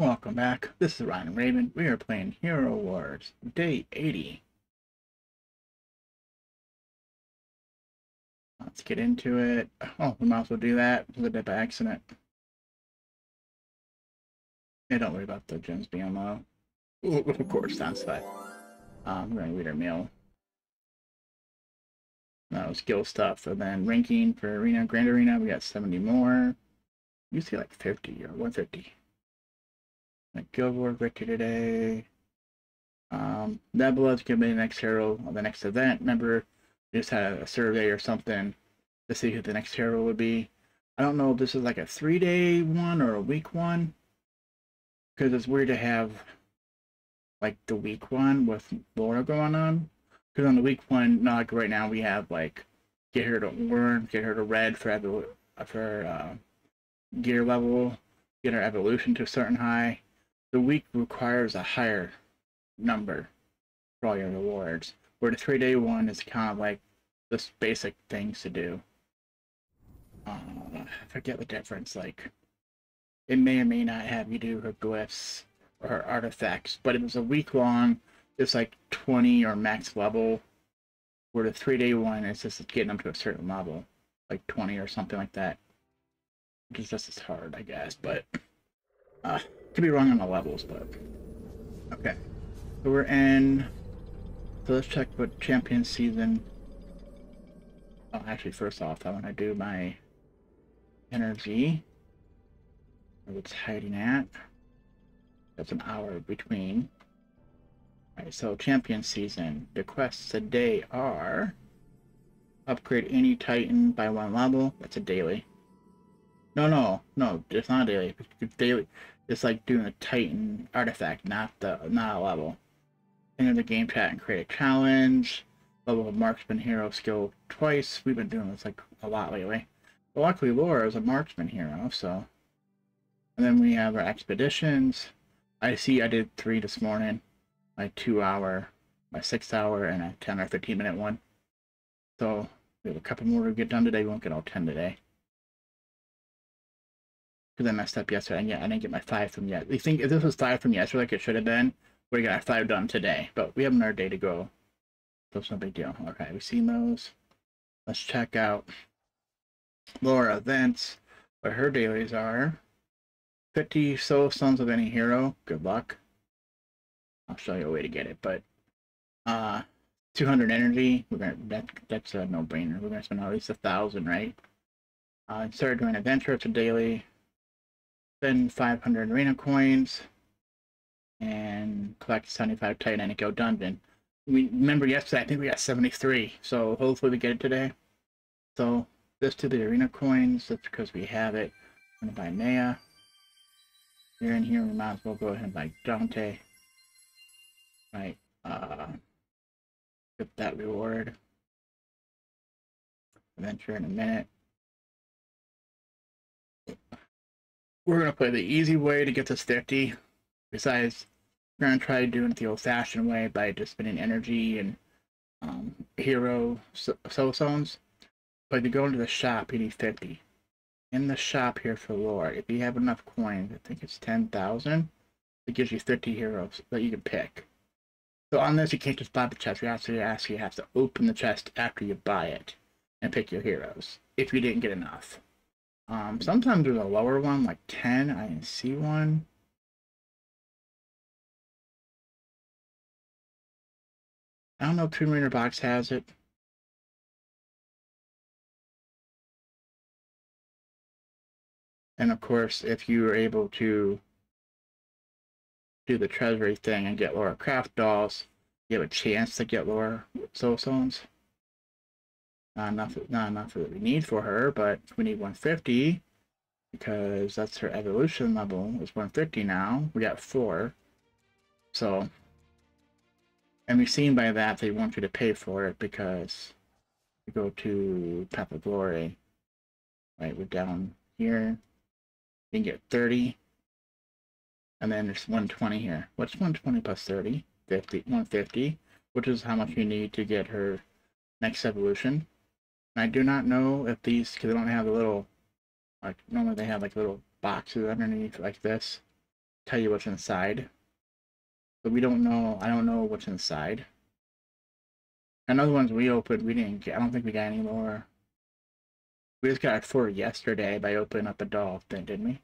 Welcome back. This is Ryan Raven. We are playing Hero Wars, day 80. Let's get into it. Oh, we might as well do that. We did that by accident. Hey, don't worry about the gems being low. Of course, that's fine. Um, we're gonna read our mail. No, skill stuff. And then ranking for Arena, Grand Arena, we got 70 more. You see like 50 or 150. Guild War victory today. Um, Nebula's gonna be the next hero of the next event. Remember, we just had a survey or something to see who the next hero would be. I don't know if this is like a three day one or a week one. Because it's weird to have like the week one with Laura going on. Because on the week one, not like right now, we have like get her to orange, get her to red for for uh, gear level, get her evolution to a certain high, the week requires a higher number for all your rewards, where the three day one is kind of like just basic things to do. Uh, I forget the difference. Like, it may or may not have you do her glyphs or her artifacts, but it was a week long. It's like 20 or max level, where the three day one is just getting them to a certain level, like 20 or something like that. Which is just as hard, I guess, but uh, could be wrong on the levels, but okay. So we're in. So let's check what champion season. Oh, actually, first off, I want to do my energy. Where it's hiding at. That's an hour between. Alright, so champion season. The quests a day are upgrade any titan by one level. That's a daily. No, no, no, it's not daily. It's daily. It's like doing a Titan artifact, not the not a level. Enter the game chat and create a challenge. Level of marksman hero skill twice. We've been doing this like a lot lately. But luckily Laura is a marksman hero, so. And then we have our expeditions. I see I did three this morning. My two hour, my six hour, and a 10 or 15 minute one. So we have a couple more to get done today. We won't get all 10 today because I messed up yesterday. And yeah, I didn't get my five from yet. You think if this was five from yesterday, like it should have been, we got five done today. But we have another day to go. So it's no big deal. Okay, we've seen those. Let's check out Laura events, what her dailies are. 50 soul stones of any hero. Good luck. I'll show you a way to get it, but uh 200 energy. We're gonna that that's a no-brainer. We're gonna spend at least a thousand, right? Uh, started doing adventure. It's a daily spend 500 arena coins and collect 75 Titan Go dungeon. We remember yesterday, I think we got 73, so hopefully we get it today. So this to the arena coins, that's because we have it. I'm gonna buy Maya. You're in here, we might as well go ahead and buy Dante. Right, uh, get that reward. Adventure in a minute we're going to play the easy way to get this 50. Besides, we're going to try doing it the old-fashioned way by just spending energy and um, hero soul stones. But to go into the shop, you need 50. In the shop here for lore, if you have enough coins, I think it's 10,000, it gives you 50 heroes that you can pick. So on this, you can't just buy the chest. You actually actually have to open the chest after you buy it and pick your heroes, if you didn't get enough. Um, sometimes there's a lower one, like 10. I didn't see one. I don't know if Tomb Raider Box has it. And of course, if you are able to do the treasury thing and get Laura Croft dolls, you have a chance to get Laura Soul Stones. Not enough, not enough that we need for her, but we need 150 because that's her evolution level is 150 now. We got four. So, and we've seen by that they want you to pay for it because we go to Path of Glory. Right, we're down here. You can get 30. And then there's 120 here. What's 120 plus 30? 50, 150, which is how much you need to get her next evolution. I do not know if these, because they don't have the little, like, normally they have like little boxes underneath like this tell you what's inside. But we don't know. I don't know what's inside. Another ones we opened, we didn't get. I don't think we got any more. We just got four yesterday by opening up a dolphin, didn't we?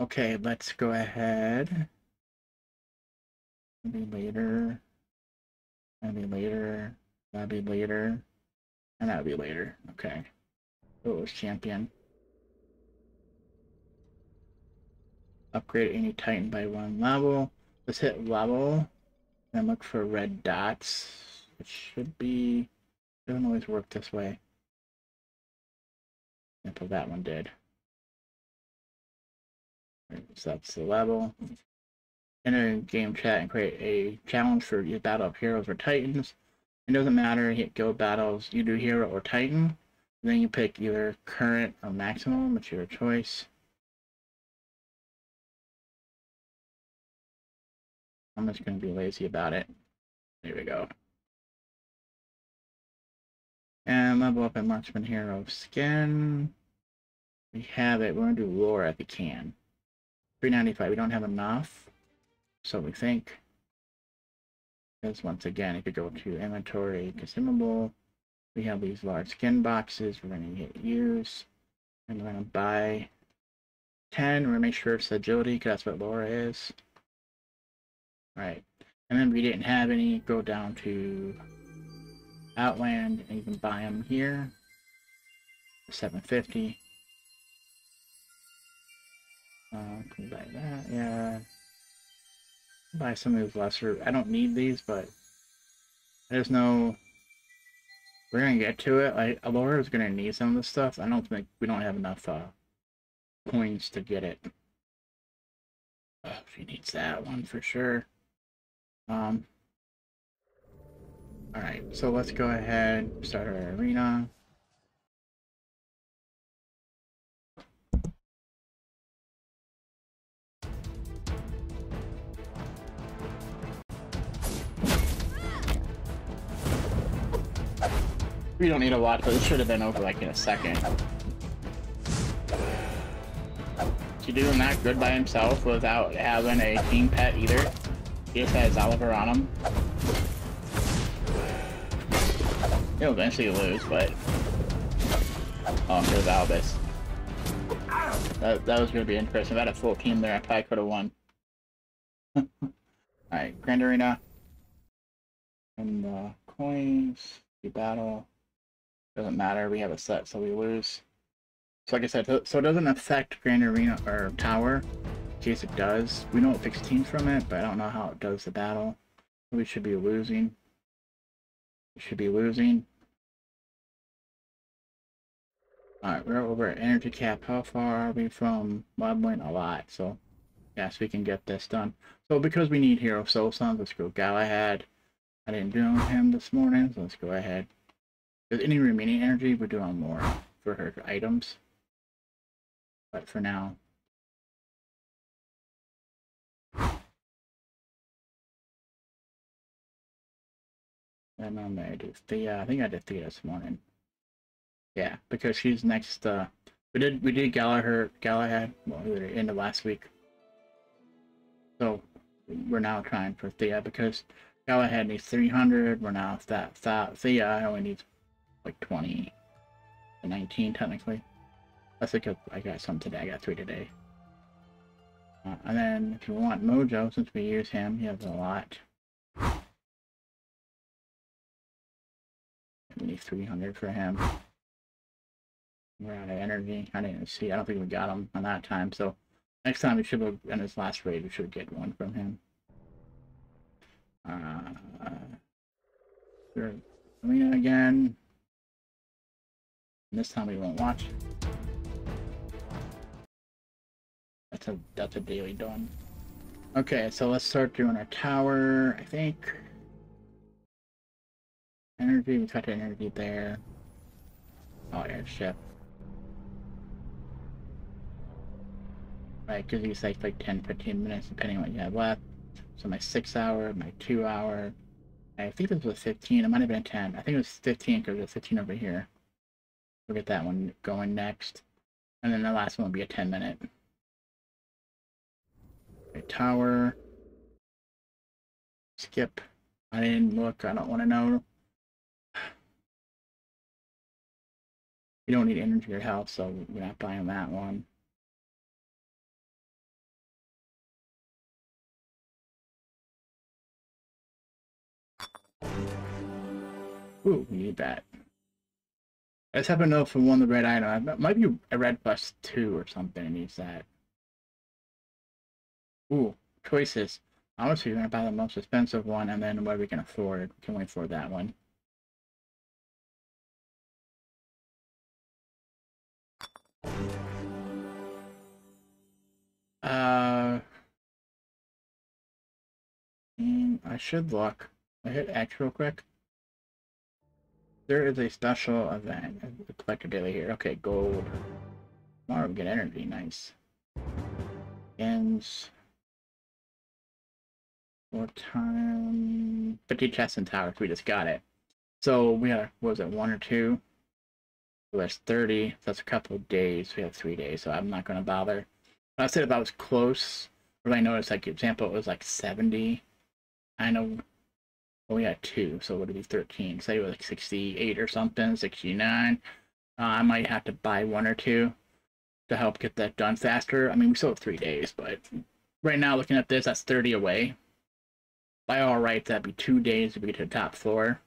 Okay, let's go ahead. Maybe later. Maybe later. That'd be later. And that'd be later. Okay. Oh, it was champion. Upgrade any Titan by one level. Let's hit level. And look for red dots. It should be... Doesn't always work this way. Example, that one did. So that's the level. Enter game chat and create a challenge for your battle of heroes or titans. It doesn't matter, hit go battles, you do hero or titan. Then you pick either current or maximum, it's your choice. I'm just going to be lazy about it. There we go. And level up at Marksman Hero Skin. We have it. We're going to do lore if we can. 395. We don't have enough. So we think. Because once again, if you go to inventory consumable, we have these large skin boxes. We're going to hit use. And we're going to buy 10. We're going to make sure it's agility because that's what Laura is. Right. And then we didn't have any. Go down to Outland and you can buy them here. 750. Uh, can buy that? Yeah. Buy some of these lesser. I don't need these, but there's no. We're gonna get to it. Like Alora is gonna need some of this stuff. I don't think we don't have enough uh, coins to get it. Oh, she needs that one for sure. Um. All right, so let's go ahead start our arena. We don't need a lot, but it should have been over like in a second. He doing that good by himself without having a team pet either. He just has Oliver on him. He'll eventually lose, but... Oh, here's Albus. That, that was going to be interesting. If I had a full team there, I probably could have won. Alright, Grand Arena. And uh, coins, we battle. Doesn't matter, we have a set, so we lose. So like I said, so it doesn't affect Grand Arena or Tower. In case it does. We know it 16 from it, but I don't know how it does the battle. We should be losing. We should be losing. Alright, we're over at energy cap. How far are we from Mudland? A lot, so yes, we can get this done. So because we need Hero Soul Stones, let's go Galahad. I didn't do him this morning, so let's go ahead. With any remaining energy, we're doing more for her items. But for now. And gonna do Thea. I think I did Thea this morning. Yeah, because she's next uh we did we did Galahad Galahad well we in the last week. So we're now trying for Thea because Galahad needs 300. We're now that Thea only needs like 20 to 19 technically. That's because I got some today. I got three today. Uh, and then if you want Mojo, since we use him, he has a lot. We need 300 for him. We're out of energy. I didn't see. I don't think we got him on that time. So next time we should have, in his last raid, we should get one from him. Uh, sure. Arena again. This time we won't watch. That's a that's a daily done. Okay, so let's start doing our tower, I think. Energy, we got energy there. Oh, airship. Right, because these like like 10, 15 minutes depending on what you have left. So my six hour, my two hour. I think this was 15. It might have been 10. I think it was 15 because there's 15 over here. We'll get that one going next. And then the last one will be a 10 minute. A tower. Skip. I didn't look. I don't want to know. You don't need energy or health, so we're not buying that one. Ooh, we need that. I just happen to know from one of the red item. It might be a red plus two or something. Needs that. Ooh, choices. Obviously, we're gonna buy the most expensive one, and then what we can afford. We Can we afford that one? Uh, I should look. I hit X real quick. There is a special event. Collector daily here. Okay, gold. Tomorrow we get energy. Nice. Ends. What time? 50 chests and towers. We just got it. So we have, what was it, one or two? So that's 30. That's a couple of days. We have three days, so I'm not going to bother. I said if I was close, or I noticed, like, example, it was like 70. I know well, we had two, so it would be 13? Say it was like 68 or something, 69. Uh, I might have to buy one or two to help get that done faster. I mean, we still have three days, but right now, looking at this, that's 30 away. By all rights, that'd be two days to get to the top floor.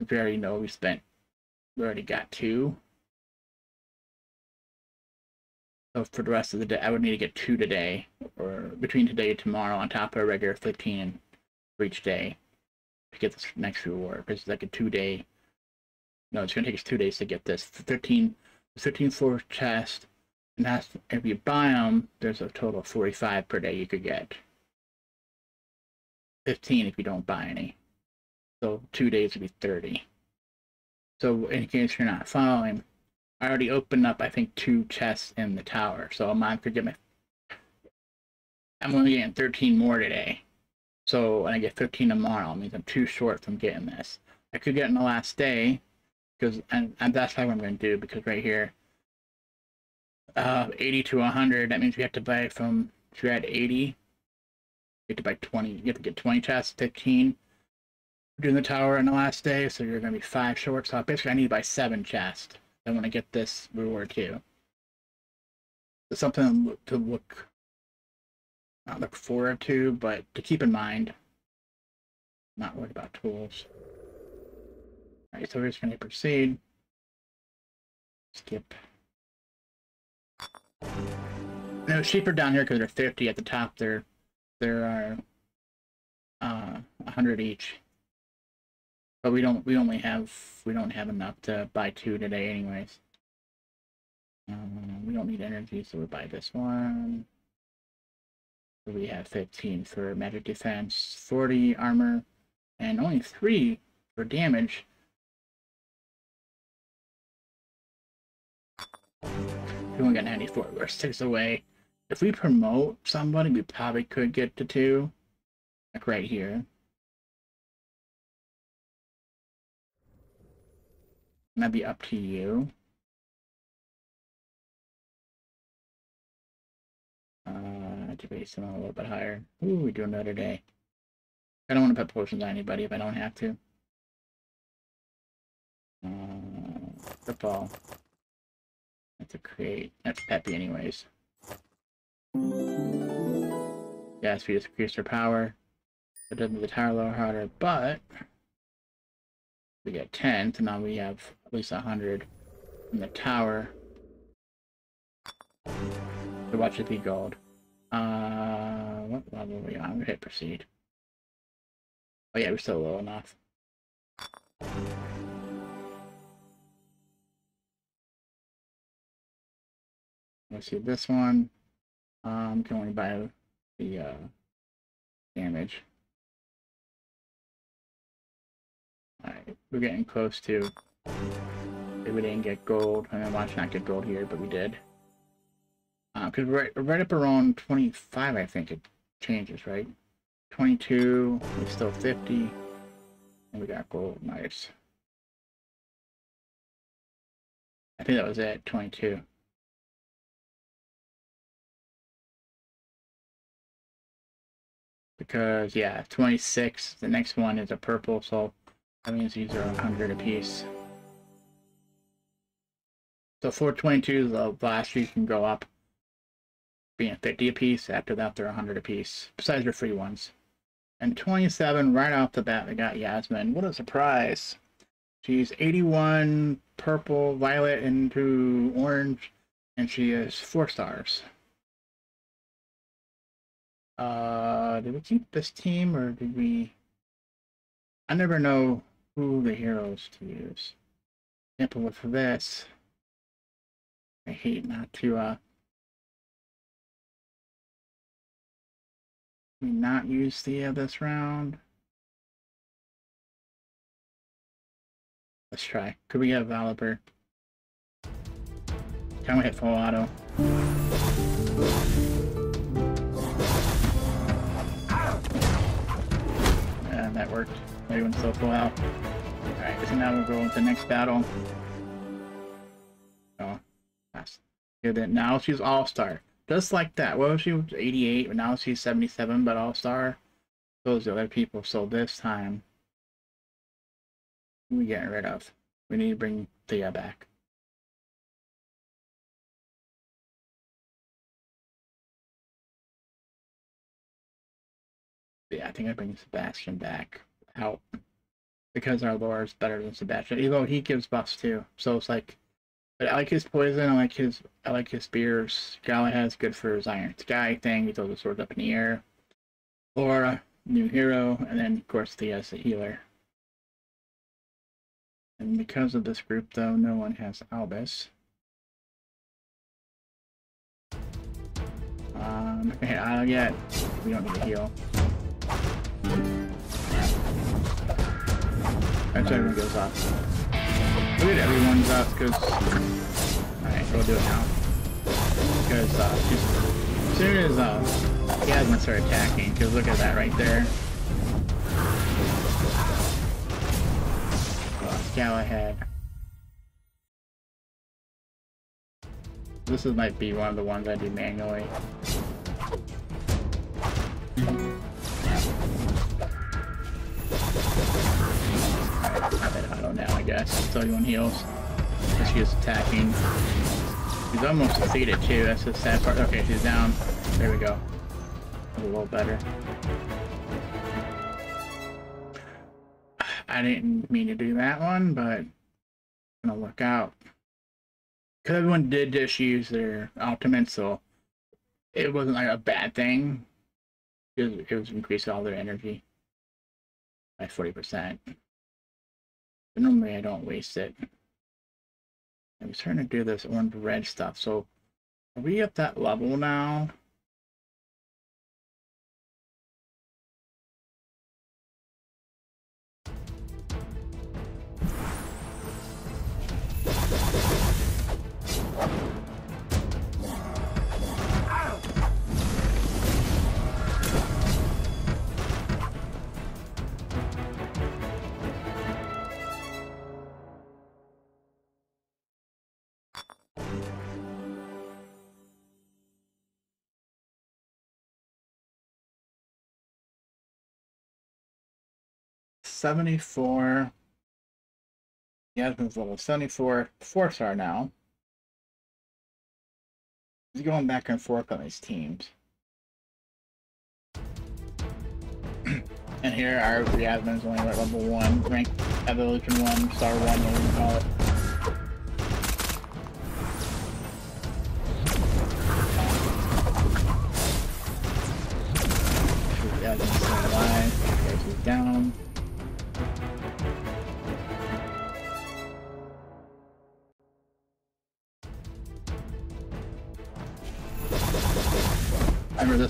If we already know we spent, we already got two. So for the rest of the day, I would need to get two today, or between today and tomorrow, on top of a regular 15 for each day to get this next reward. Because it's like a two day. No, it's gonna take us two days to get this. 13, 13 floor chest, and that's if you buy them, there's a total of 45 per day you could get. 15 if you don't buy any. So two days would be 30. So in case you're not following, I already opened up I think two chests in the tower. So I'm not gonna get my I'm only getting 13 more today. So I get 15 tomorrow, it means I'm too short from getting this. I could get in the last day, because and, and that's probably what I'm going to do, because right here, uh, 80 to 100, that means we have to buy from, if you're at 80, you have to buy 20, you have to get 20 chests, 15, doing the tower in the last day, so you're going to be 5 short, so basically I need to buy 7 chests. I want to get this reward too. It's something to look not look forward to, but to keep in mind. Not worried about tools. Alright, so we're just going to proceed. Skip. No, sheep are down here because they're 50 at the top. There, there are uh, 100 each. But we don't, we only have, we don't have enough to buy two today anyways. Um, we don't need energy, so we buy this one. We have 15 for magic defense, 40 armor, and only 3 for damage. We only got 94. We're 6 away. If we promote somebody, we probably could get to 2. Like right here. That'd be up to you. Uh, to base them a little bit higher. Ooh, we do another day. I don't want to put potions on anybody if I don't have to. Uh, football. That's a create. That's peppy anyways. Yes, we just increased our power. It doesn't the tower lower harder, but we get 10, so now we have at least 100 in the tower. So watch it be gold. Uh, what level are we on? I'm hit proceed. Oh yeah, we're still low enough. Let's see this one. Um, can only buy the uh, damage. Alright, we're getting close to. We didn't get gold, I mean, watch not get gold here, but we did because right, right up around 25, I think it changes, right? 22, it's still 50, and we got gold, nice. I think that was at 22. Because, yeah, 26, the next one is a purple, so that means these are 100 apiece. So 422 is the last you can go up being 50 apiece. After that, they're 100 apiece, besides your free ones. And 27, right off the bat, we got Yasmine. What a surprise! She's 81 purple, violet, into orange, and she is four stars. Uh, did we keep this team or did we? I never know who the heroes to use. Example with this, I hate not to uh not use Thea uh, this round. Let's try. Could we get Valiper? Can we hit full auto? And that worked. Everyone's still full out. Alright, so now we'll go into the next battle. Oh, that's good. Now she's All-Star. Just like that. Well, she was 88, but now she's 77, but All-Star. Those the other people. So this time, we getting rid of. We need to bring Thea back. Yeah, I think I bring Sebastian back out because our lore is better than Sebastian. Even though he gives buffs too, so it's like. But I like his poison. I like his. I like his spears. Galahad's good for his iron sky thing. He throws the sword up in the air. Laura, new hero, and then of course Thea's the healer. And because of this group, though, no one has Albus. Um, okay, I'll get. We don't need a heal. That's everyone goes off. Look at everyone's up, because... Alright, we'll do it now. Because, uh, as soon as, uh, to start attacking, because look at that right there. Galahad. This is, might be one of the ones I do manually. I don't know now, I guess. So everyone heals. Because she is attacking. She's almost defeated too, that's the sad part. Okay, she's down. There we go. A little better. I didn't mean to do that one, but I'm gonna look out. Because everyone did just use their ultimate, so it wasn't like a bad thing. It was, it was increasing all their energy by 40%. Normally I don't waste it. I'm trying to do this orange red stuff, so are we at that level now? Seventy-four. Yasmine's level seventy-four, four star now. He's going back and forth on his teams. and here our Yasmine's only at level one, rank evolution one, star one, whatever you call it. Yasmine's down.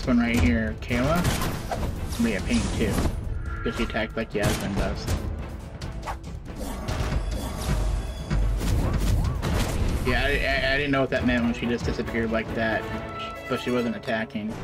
One right here, Kayla? Gonna be a pain too. Because she attacked like Yasmine does. Yeah, I, I, I didn't know what that meant when she just disappeared like that. But she wasn't attacking.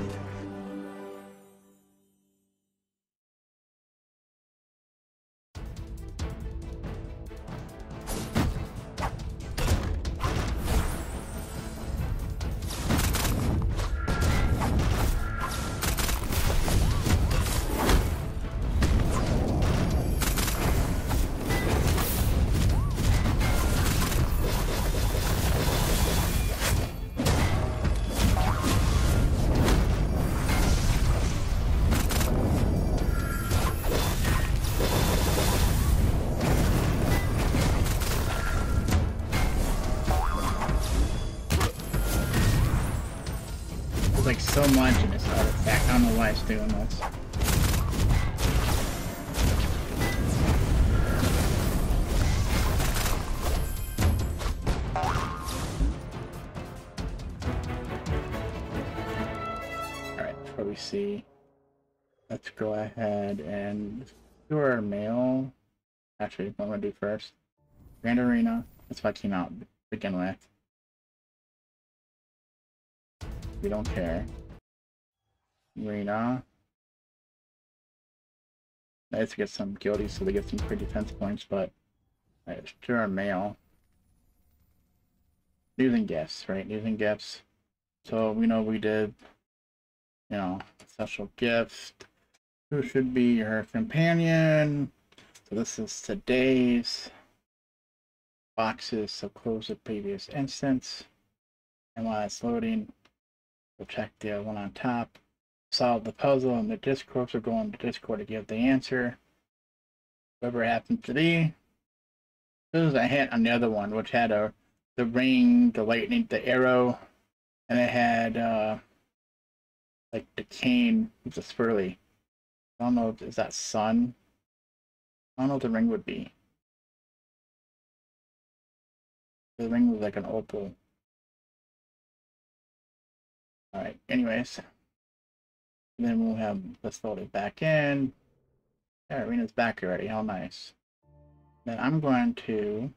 Actually, what I'm gonna do first. Grand Arena. That's what I came out to begin with. We don't care. Arena. Nice to get some guilty so we get some free defense points, but uh, let's do our mail. Using gifts, right? Using gifts. So we know we did, you know, special gift. Who should be your companion? So this is today's boxes, so close the previous instance. And while it's loading, we'll check the one on top. Solve the puzzle in the Discord, so go on to Discord to give the answer. Whatever happened to be. This is a hint on the other one, which had a the ring, the lightning, the arrow, and it had uh like the cane with the swirly. I don't know, if is that sun? I don't know what the ring would be. The ring was like an opal. Alright, anyways. Then we'll have let's fold it back in. Yeah, arena's back already, how nice. Then I'm going to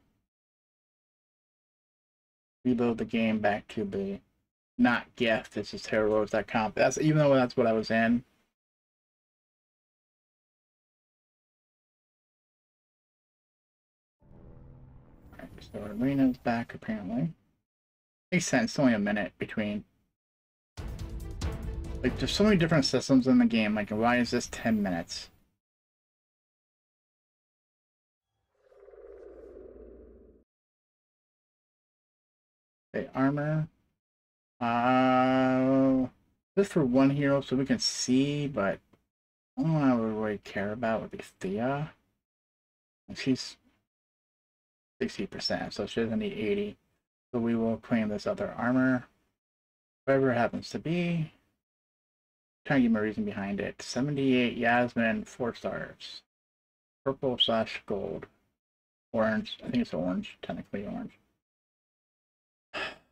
reload the game back to the not gift, this is heroes.com. That's even though that's what I was in. So arena's back apparently. Makes sense, only a minute between like, there's so many different systems in the game. Like, why is this 10 minutes? Okay, armor. Uh, this for one hero so we can see, but I don't know I would really care about would be Thea. She's 60%, so she doesn't need 80. So we will claim this other armor. Whatever happens to be. Trying to give a reason behind it. 78 Yasmine, 4 stars. Purple slash gold. Orange. I think it's orange. Technically orange.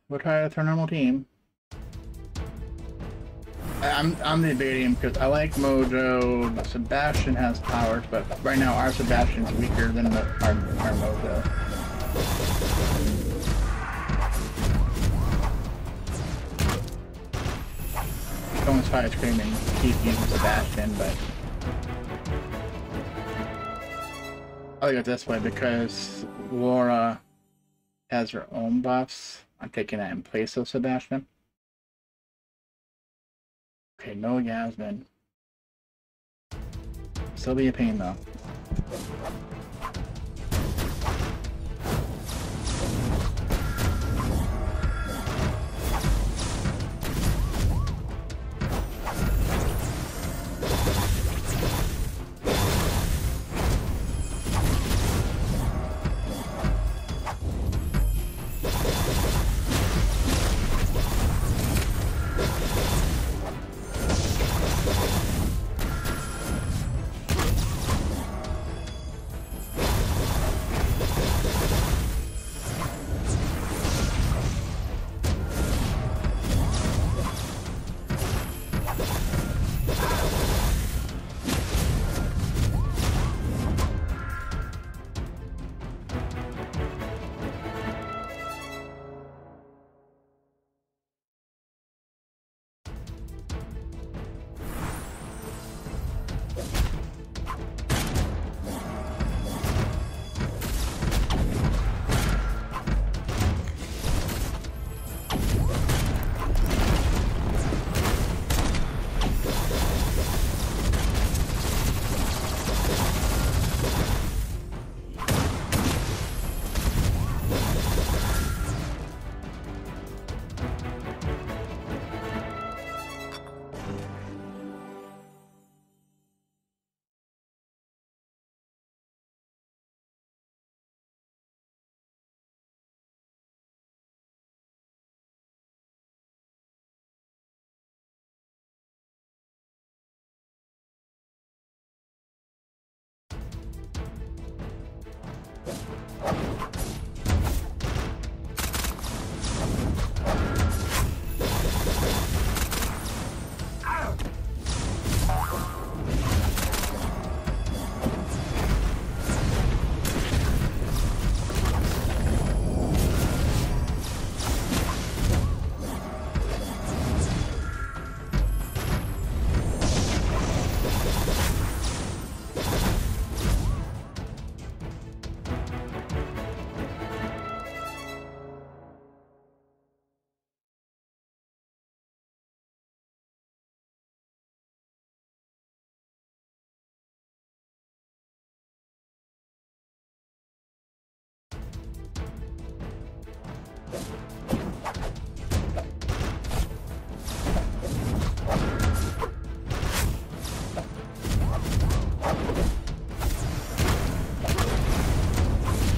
We'll try with our normal team. I'm I'm debating because I like Mojo. Sebastian has powers, but right now our Sebastian's weaker than the, our our Mojo. Someone's probably screaming, keep using Sebastian, but... I like it this way because Laura has her own buffs. I'm taking that in place of Sebastian. Okay, no Yasmine. Still be a pain though.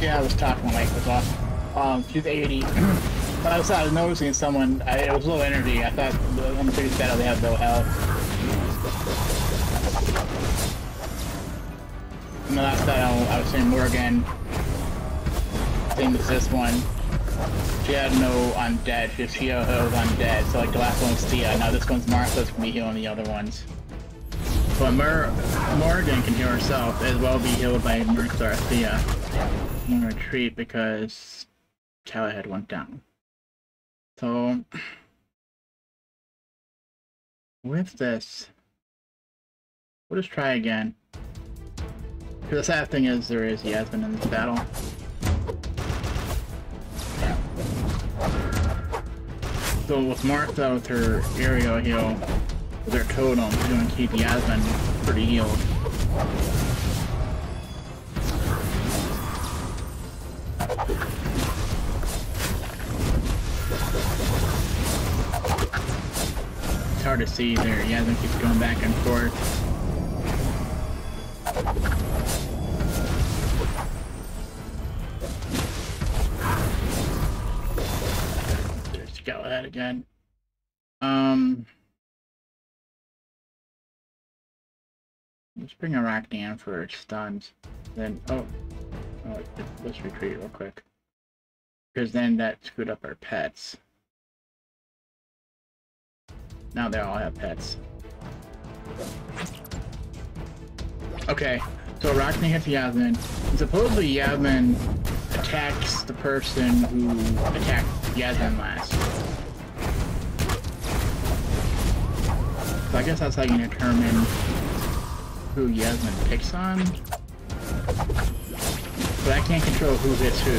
I was talking like was off. Um, she's 80. but I was, I was noticing someone, I, it was low energy. I thought I'm pretty sad they have low health. And the last time I was saying Morgan, same this one. She had no undead, just she was undead. So like the last one was Thea, now this one's Martha's gonna be healing the other ones. But Mer Morgan can heal herself as well be healed by Merc's Thea. I'm retreat because Galahad went down. So with this, we'll just try again. Because the sad thing is there is Yasmine in this battle. So with Martha with her aerial heal, with her totem, going to keep Yasmine pretty healed. It's hard to see there. Yasmine keeps going back and forth. Again. Um... Let's bring Arachne in for stuns. Then, oh, let's retreat real quick. Because then that screwed up our pets. Now they all have pets. Okay, so Arachne hits Yasmine. And supposedly Yasmine attacks the person who attacked Yasmine last. So I guess that's how you determine who Yasmine picks on. But I can't control who hits who.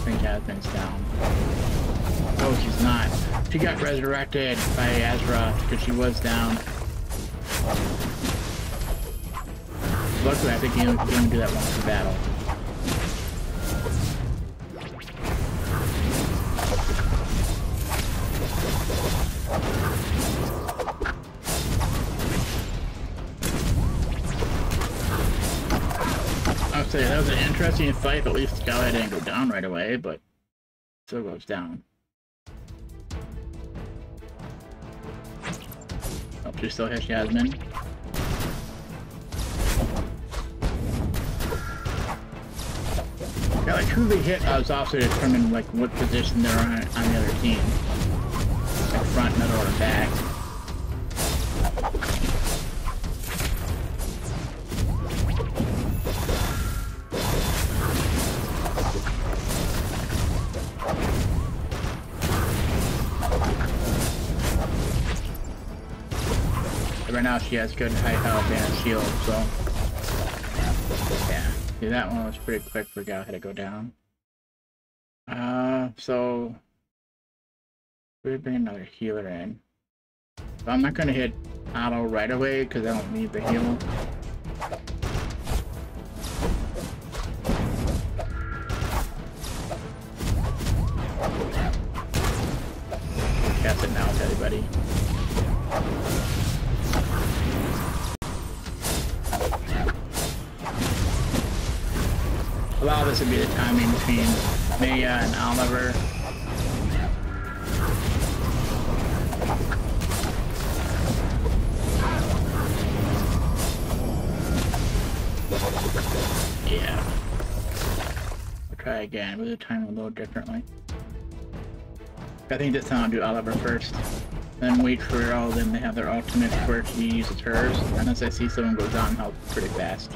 Okay, I think down. Oh, she's not. She got resurrected by Azra because she was down. Luckily, I think he only do that once per battle. Say that was an interesting fight, at least Skylight didn't go down right away, but still goes down. Oh, she still has Yasmine. Yeah, like who they hit I was also determine like what position they're on on the other team. Like front, middle, or back. Now she has good high health and shield, so... Yeah. That one was pretty quick for Galahad to go down. Uh, so... We bring another healer in. I'm not gonna hit Otto right away, because I don't need the heal. Cast it now, everybody. A lot of this would be the timing between Maya and Oliver. Yeah. We'll try again. We'll do time a little differently. I think this time I'll do Oliver first. Then wait for all of them to have their ultimates where she uses hers. As I see someone go down health pretty fast.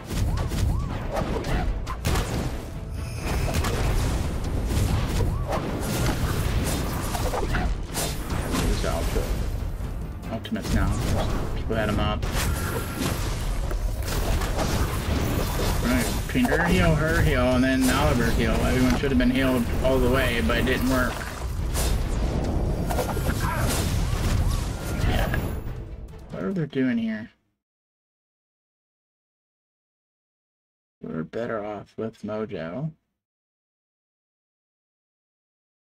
Ultimates now. People had them up. Her heal, her heal, and then Oliver heal. Everyone should have been healed all the way, but it didn't work. Yeah. What are they doing here? We're better off with Mojo.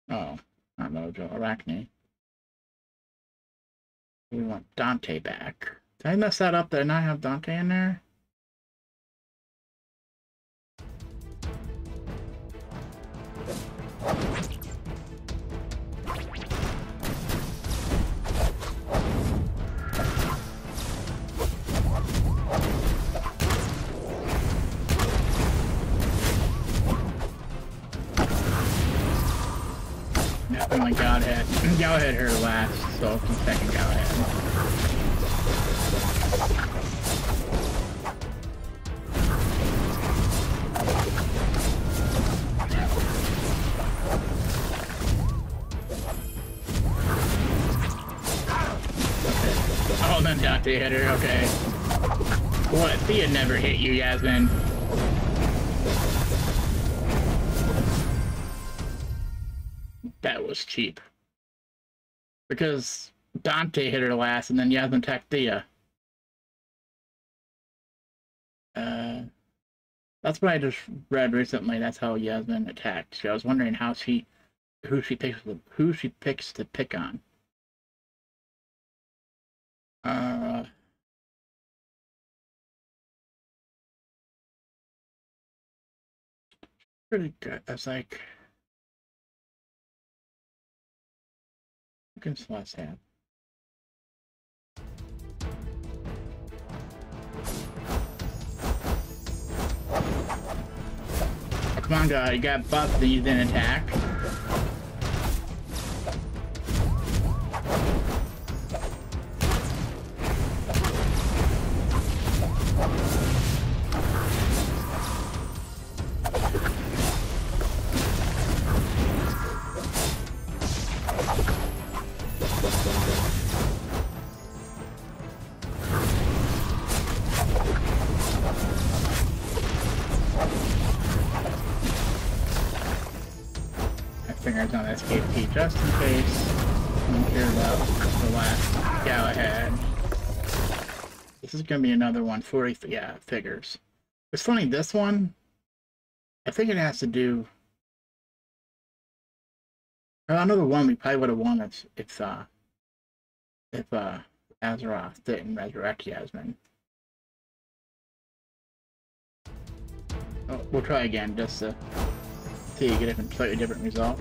Oh, not Mojo, Arachne. We want Dante back. Did I mess that up? Did I not have Dante in there? Definitely Godhead. Godhead her last, so second Godhead. Oh, then Dante hit her, okay. What? Thea never hit you, Yasmine. Cheap. Because Dante hit her last, and then Yasmine attacked Thea. Uh, that's what I just read recently. That's how Yasmine attacked. So I was wondering how she, who she picks, who she picks to pick on. Uh, pretty good. That's like, can Celeste have? Come on, guy. You got buffed and you didn't attack. Just in case. I don't care about the last Galahad. This is gonna be another one, 40, yeah, figures. It's funny, this one, I think it has to do... Well, another one we probably would have won if, if, uh, if, uh, Astaroth didn't resurrect Yasmine. Oh, we'll try again, just to see you get a completely different result.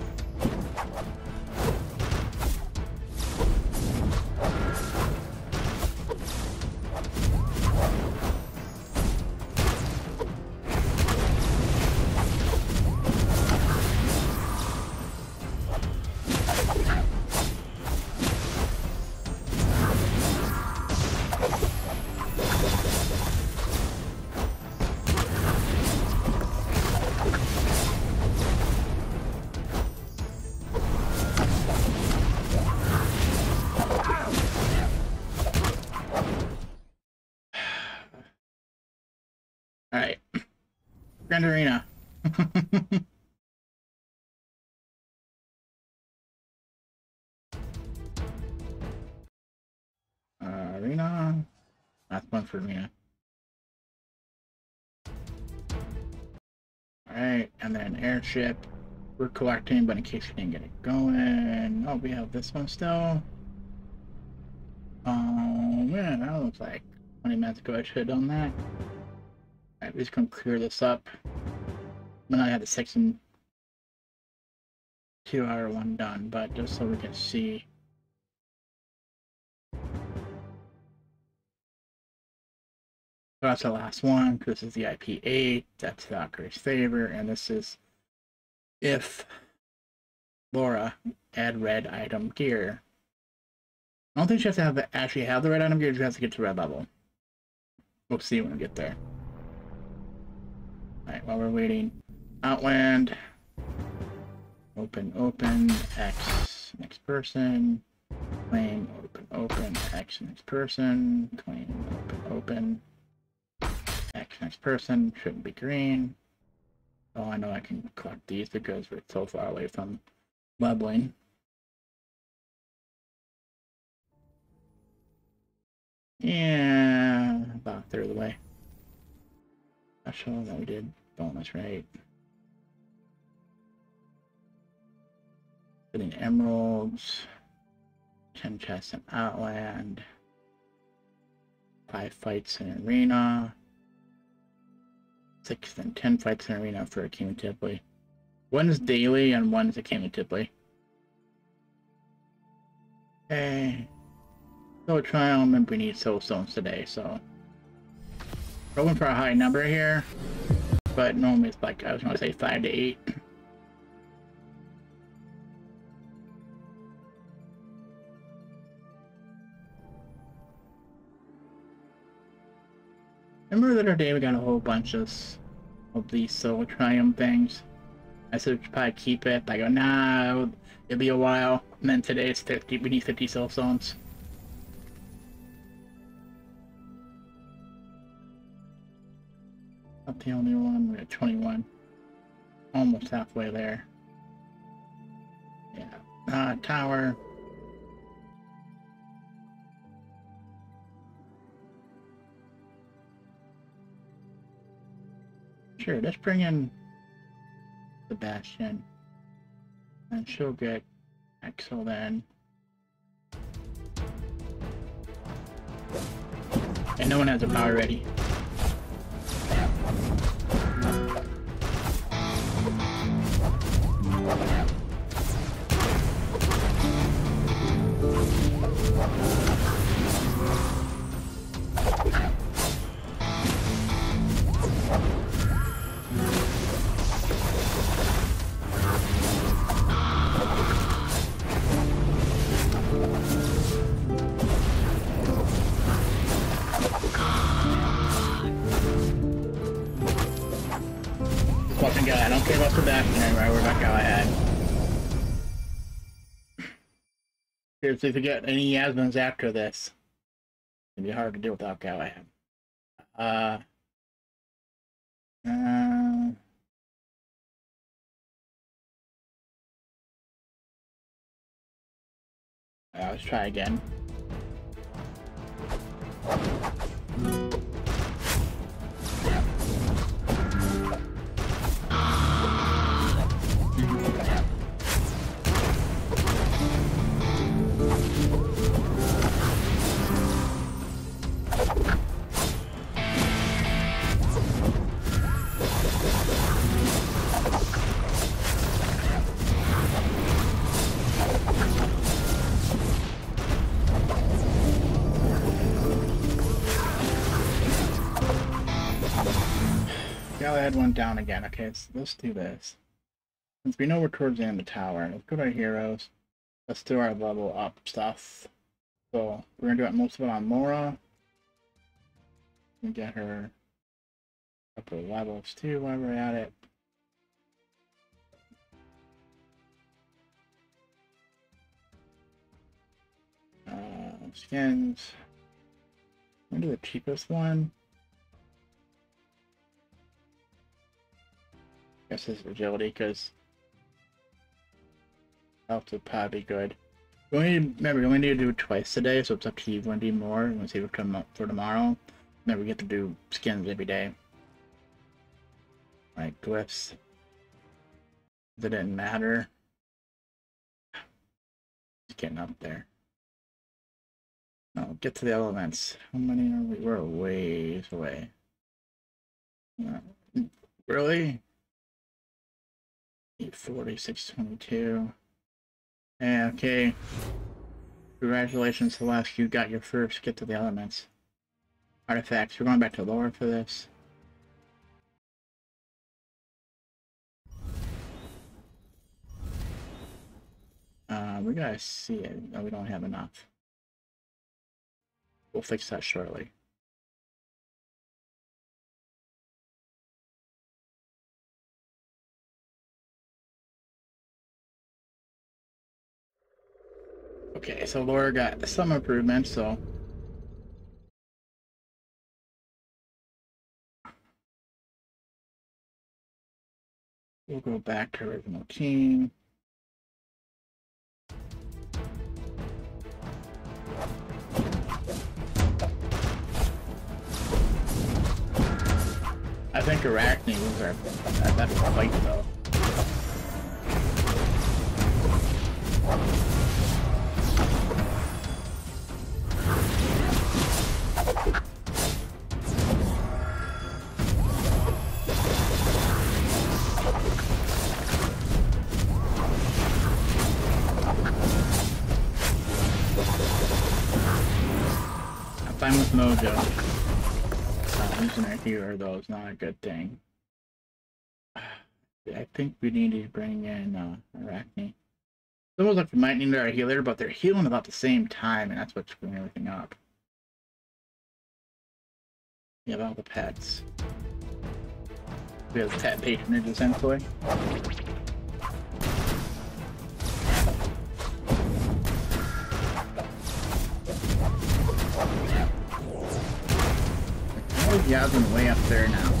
Arena. arena. That's one for Arena. Alright, and then airship. We're collecting, but in case you didn't get it going. Oh, we have this one still. Oh, man, that looks like 20 minutes ago I should have done that. Alright, we're just gonna clear this up. When I have the section two hour one done, but just so we can see. That's the last one, this is the IP8, that's Valkyrie's favor, and this is if Laura add red item gear. I don't think she has to have actually have the red item gear, she has to get to red level. We'll see when we get there. Alright, while we're waiting, Outland, open, open, X, next person, claim, open, open, X, next person, claim, open, open, X, next person, shouldn't be green. Oh, I know I can collect these because we're so far away from leveling. Yeah, about third of the way. I show that we did bonus, right? Getting emeralds, 10 chests in Outland, 5 fights in Arena, 6 and 10 fights in Arena for accumulatively. One is daily and one is accumulatively. Okay. So trial, remember we need soul stones today, so. Going for a high number here, but normally it's like, I was gonna say five to eight. Remember the other day we got a whole bunch of, of these soul Triumph things? I said we should probably keep it. I go, nah, it'll be a while. And then today it's 50, we need 50 soul stones. Not the only one, we got 21. Almost halfway there. Yeah. Uh, tower. Sure, let's bring in Sebastian. And she'll get Axel then. And no one has a power ready. you If you get any Yasmines after this, it'd be hard to deal without Galahad. Uh, uh, let's try again. Galahad went down again. Okay, so let's do this. Since we know we're towards the end of the tower, let's go to our heroes. Let's do our level up stuff. So we're gonna do it most of it on Mora. And get her couple of levels too while we're at it. Uh, skins. Do the cheapest one. Guess it's agility because health would probably be good. We only remember we only need to do it twice a day, so it's up to you. Want to do more, want to save it for tomorrow. Remember, we get to do skins every day. Like glyphs. That didn't matter. Just getting up there. Oh, get to the elements. How many are we? We're a ways away. Uh, really? 840, 622. Yeah, okay. Congratulations, Celeste. You got your first get to the elements. Artifacts. We're going back to Laura for this. Uh, we gotta see it. No, we don't have enough. We'll fix that shortly. Okay, so Laura got some improvements, so... We'll go back to original team. I think Arachne was our, our better fight though. I'm with Mojo. Uh, using our hero though is not a good thing. I think we need to bring in uh, Arachne. Those like we might need our healer, but they're healing about the same time, and that's what's screwing everything up. We have all the pets. We have pet patronage essentially. Oh, Yasmine way up there now.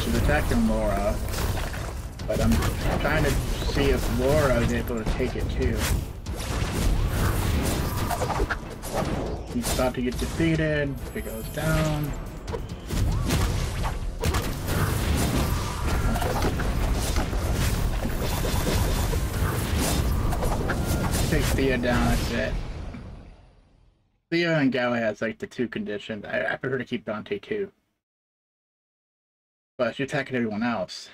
She's attacking Laura, but I'm trying to see if Laura is able to take it too. He's about to get defeated. It goes down. Take Thea down, that's it. Thea and Galahad's like the two conditions. I, I prefer to keep Dante too. But she's attacking everyone else.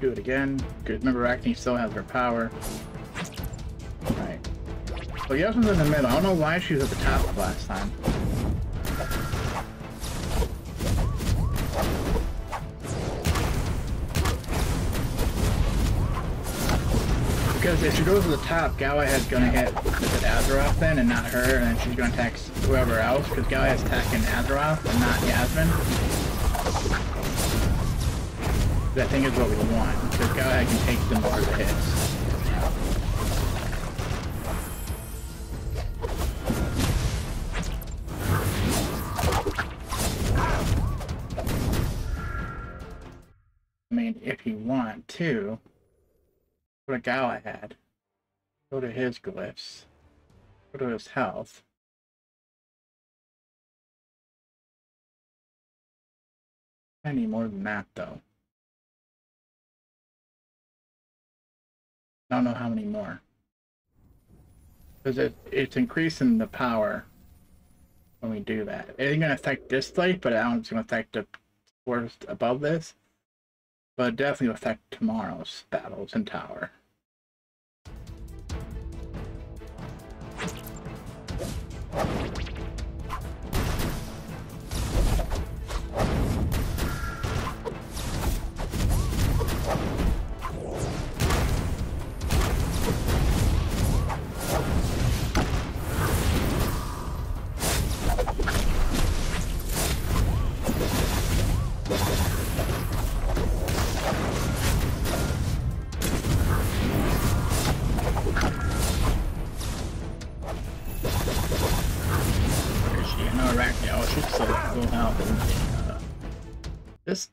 Do it again. Because remember, Arachne still has her power. Right. So Yasmine's in the middle. I don't know why she was at the top last time. Because if she goes to the top, Galahad's gonna hit is it Astaroth then, and not her, and she's gonna attack whoever else, because Galahad's attacking Astaroth and not Yasmine. That thing is what we want, because Galahad can take the more the hits. I mean, if you want to, go to Galahad, go to his glyphs, go to his health. I need more than that, though. I don't know how many more. Because it, it's increasing the power when we do that. It ain't going to affect this fight, but I don't it's going to affect the forest above this but definitely affect tomorrow's battles in Tower.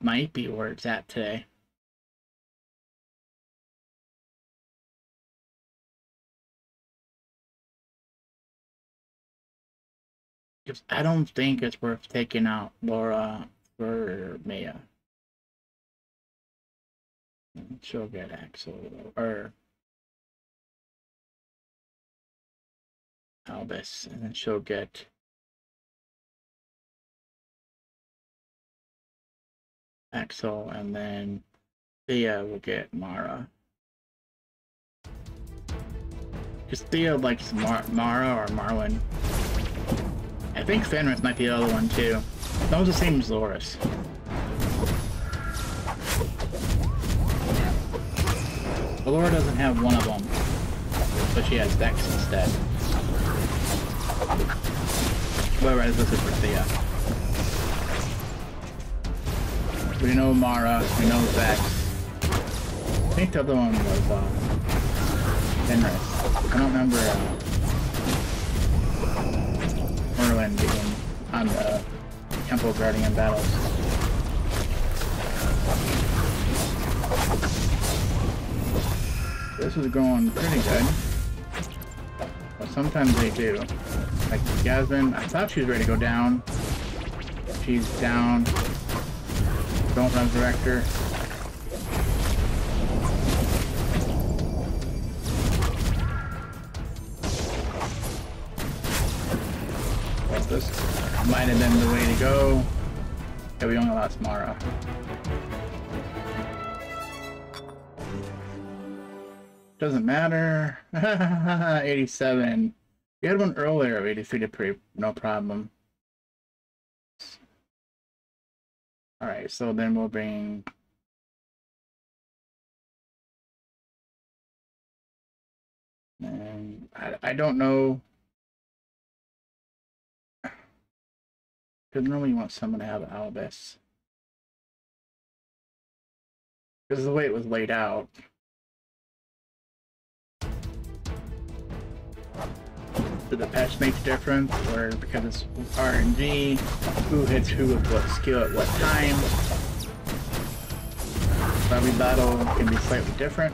Might be where it's at today. Because I don't think it's worth taking out Laura for Maya. She'll get Axel or Albus, and then she'll get Axel, and then Thea will get Mara. Because Thea likes Mar Mara or Marwyn. I think Fenris might be the other one too. That was the same as Loris. Laura doesn't have one of them, but she has Dex instead. Whereas this is for Thea. We know Mara, we know Vex. I think the other one was uh, Fenris. I don't remember uh, Merlin being on the Temple Guardian battles. This is going pretty good. But sometimes they do. Like Yasmine, I thought she was ready to go down. She's down. Don't run director. Well, this might have been the way to go. Yeah, we only lost Mara. Doesn't matter. 87. We had one earlier we defeated pretty no problem. Alright, so then we'll bring and I, I don't know. Because normally you want someone to have Albus. Because the way it was laid out do the patch make a difference, or because it's RNG, who hits who with what skill at what time. Every battle can be slightly different,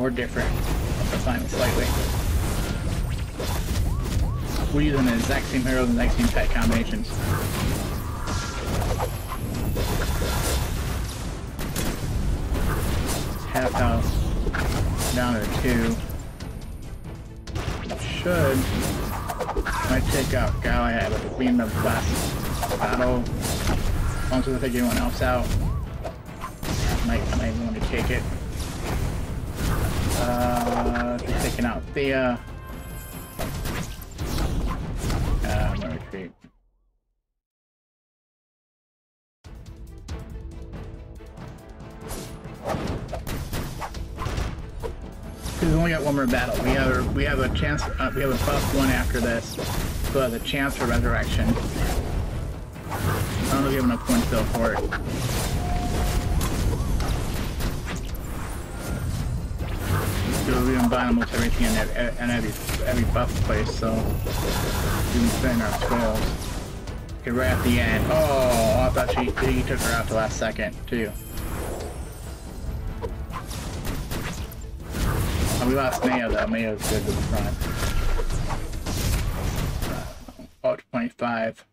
or different, defined slightly. We're using the exact same heroes and exact same pet combinations. Half health, down to two should. Might take out Galahad with being the last battle. Once I take anyone else out. Might, might want to take it. Uh, taking out Thea. Uh, I'm gonna retreat. Because we only got one more battle. We have a, we have a chance. Uh, we have a buff one after this. Have a chance for resurrection. I don't know if we have enough points though for it. So we can buy almost everything in, every, every buff place. So we can spend our scrolls. Okay, right at the end. Oh, I thought she he took her out the last second too. Oh, we lost Mayo though. Mayo's good to the front. Uh, 25.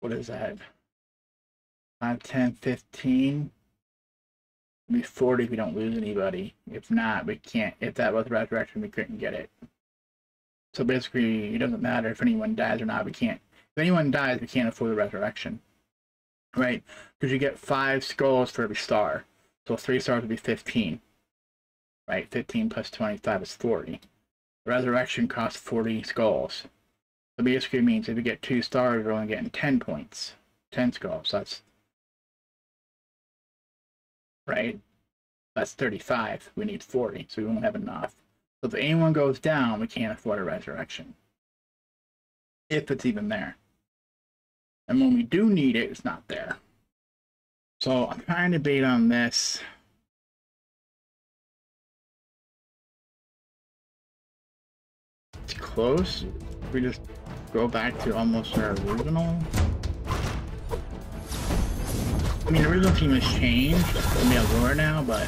What is that? 5, 10, 15. It'll be 40 if we don't lose anybody. If not, we can't. If that was the resurrection, we couldn't get it. So basically, it doesn't matter if anyone dies or not. We can't. If anyone dies, we can't afford the resurrection. Right? Because you get five skulls for every star. So three stars would be 15. Right? 15 plus 25 is 40. Resurrection costs 40 skulls. So basically it means if you get two stars, you're only getting 10 points. 10 skulls. That's right? That's 35. We need 40, so we won't have enough. So if anyone goes down, we can't afford a resurrection. If it's even there. And when we do need it, it's not there. So I'm trying to bait on this. It's close. We just go back to almost our original. I mean, the original team has changed. We have lower now, but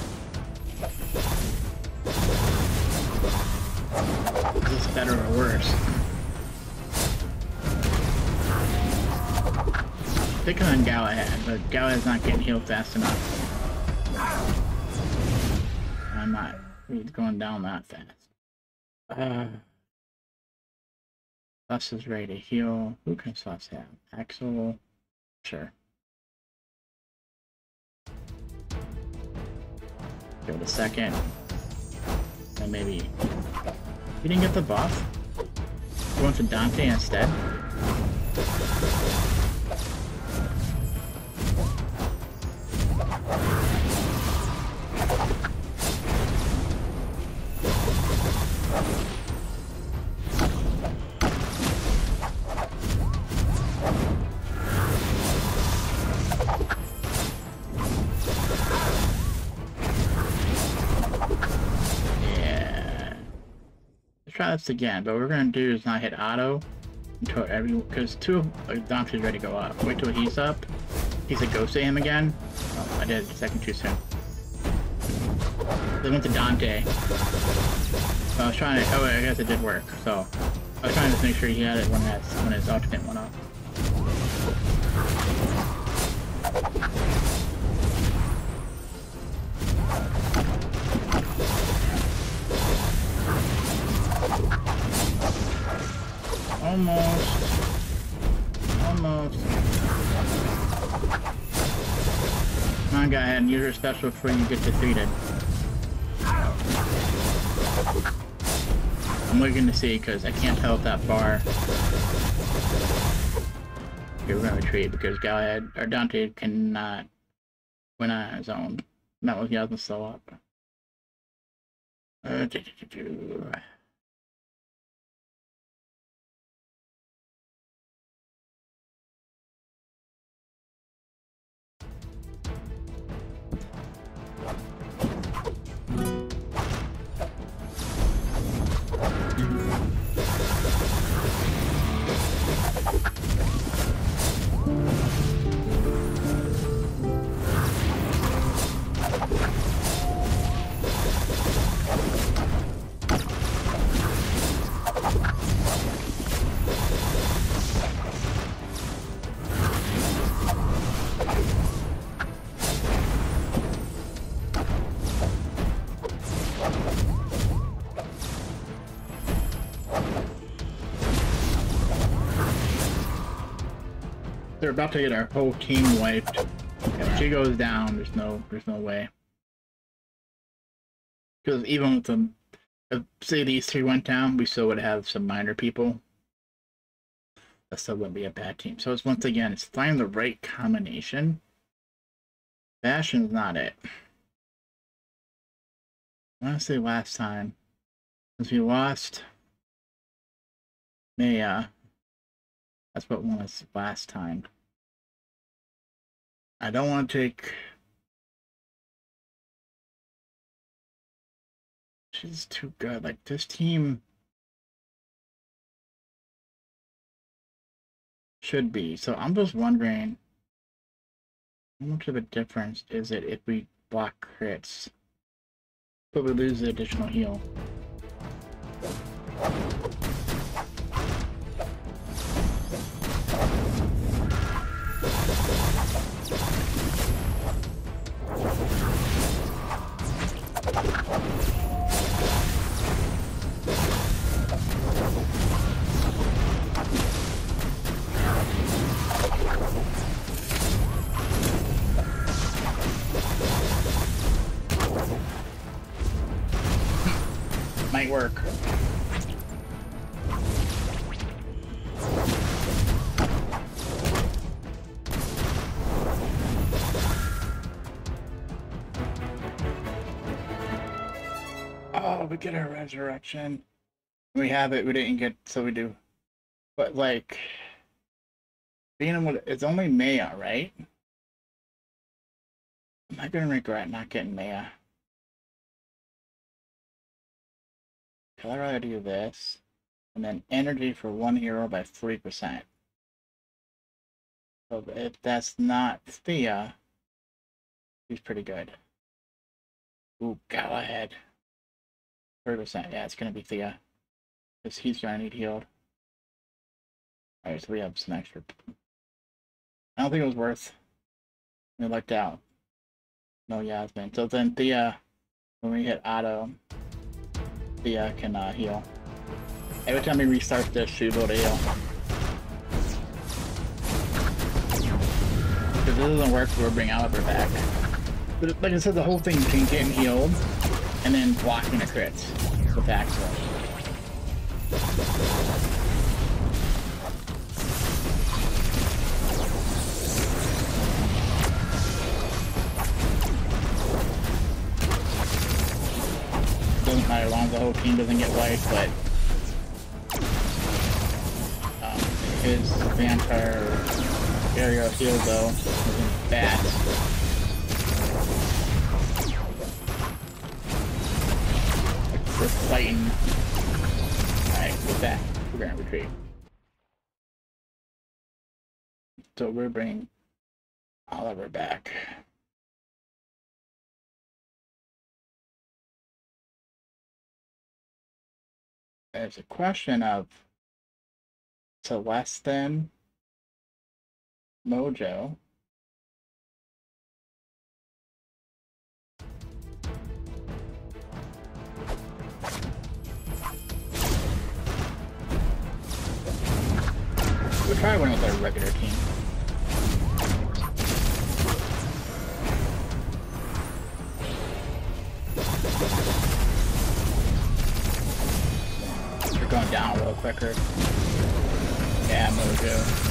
is this better or worse? Picking on Galahad, but Galahad's not getting healed fast enough. I'm not he's going down that fast. Uh, Sus is ready to heal. Who can Sus have? Axel? Sure. Give it a second. And maybe... You didn't get the buff? Going to Dante instead? Try this again, but what we're gonna do is not hit auto until every because two of like, Dante's ready to go up. Wait till he's up. He's a ghost him again. Oh, I did a second too soon. They went to Dante. So I was trying to. Oh, I guess it did work. So I was trying to make sure he had it when that when his alternate went up. Almost. Almost. Come on, go ahead and use your special before you get defeated. I'm looking to see because I can't tell if that far. We're gonna retreat because Galahad or Dante cannot win on his own. Not with Yasmine still up. Uh, do, do, do, about to get our whole team wiped. If she goes down, there's no there's no way. Because even with them, if say these three went down, we still would have some minor people. That still wouldn't be a bad team. So it's once again, it's finding the right combination. Bastion's not it. I want to say last time, since we lost Maya, uh, that's what won us last time. I don't want to take. She's too good. Like this team should be. So I'm just wondering how much of a difference is it if we block crits, but we lose the additional heal. Might work. Oh, we get our resurrection. We have it. We didn't get, so we do. But like, being able to, it's only Maya, right? Am I gonna regret not getting Maya? I rather do this? And then energy for one hero by 3%. So if that's not Thea, he's pretty good. Ooh, ahead. 30%. Yeah, it's going to be Thea. Because he's going to need healed. Alright, so we have some extra. I don't think it was worth. We lucked out. No Yasmine. So then Thea, when we hit auto, Thea can uh, heal. Every time we restart this, she will heal. If this doesn't work, we'll bring Oliver back. But like I said, the whole thing between getting healed and then blocking the crits with Axel. Matter as long as the whole team doesn't get wiped, but um, his vampire area heal though isn't bad. We're fighting. Alright, with that, we're gonna retreat. So we're bringing Oliver back. There's a question of Celestin, Mojo, We'll try one with our regular team. Going down a little quicker. Yeah, Mojo.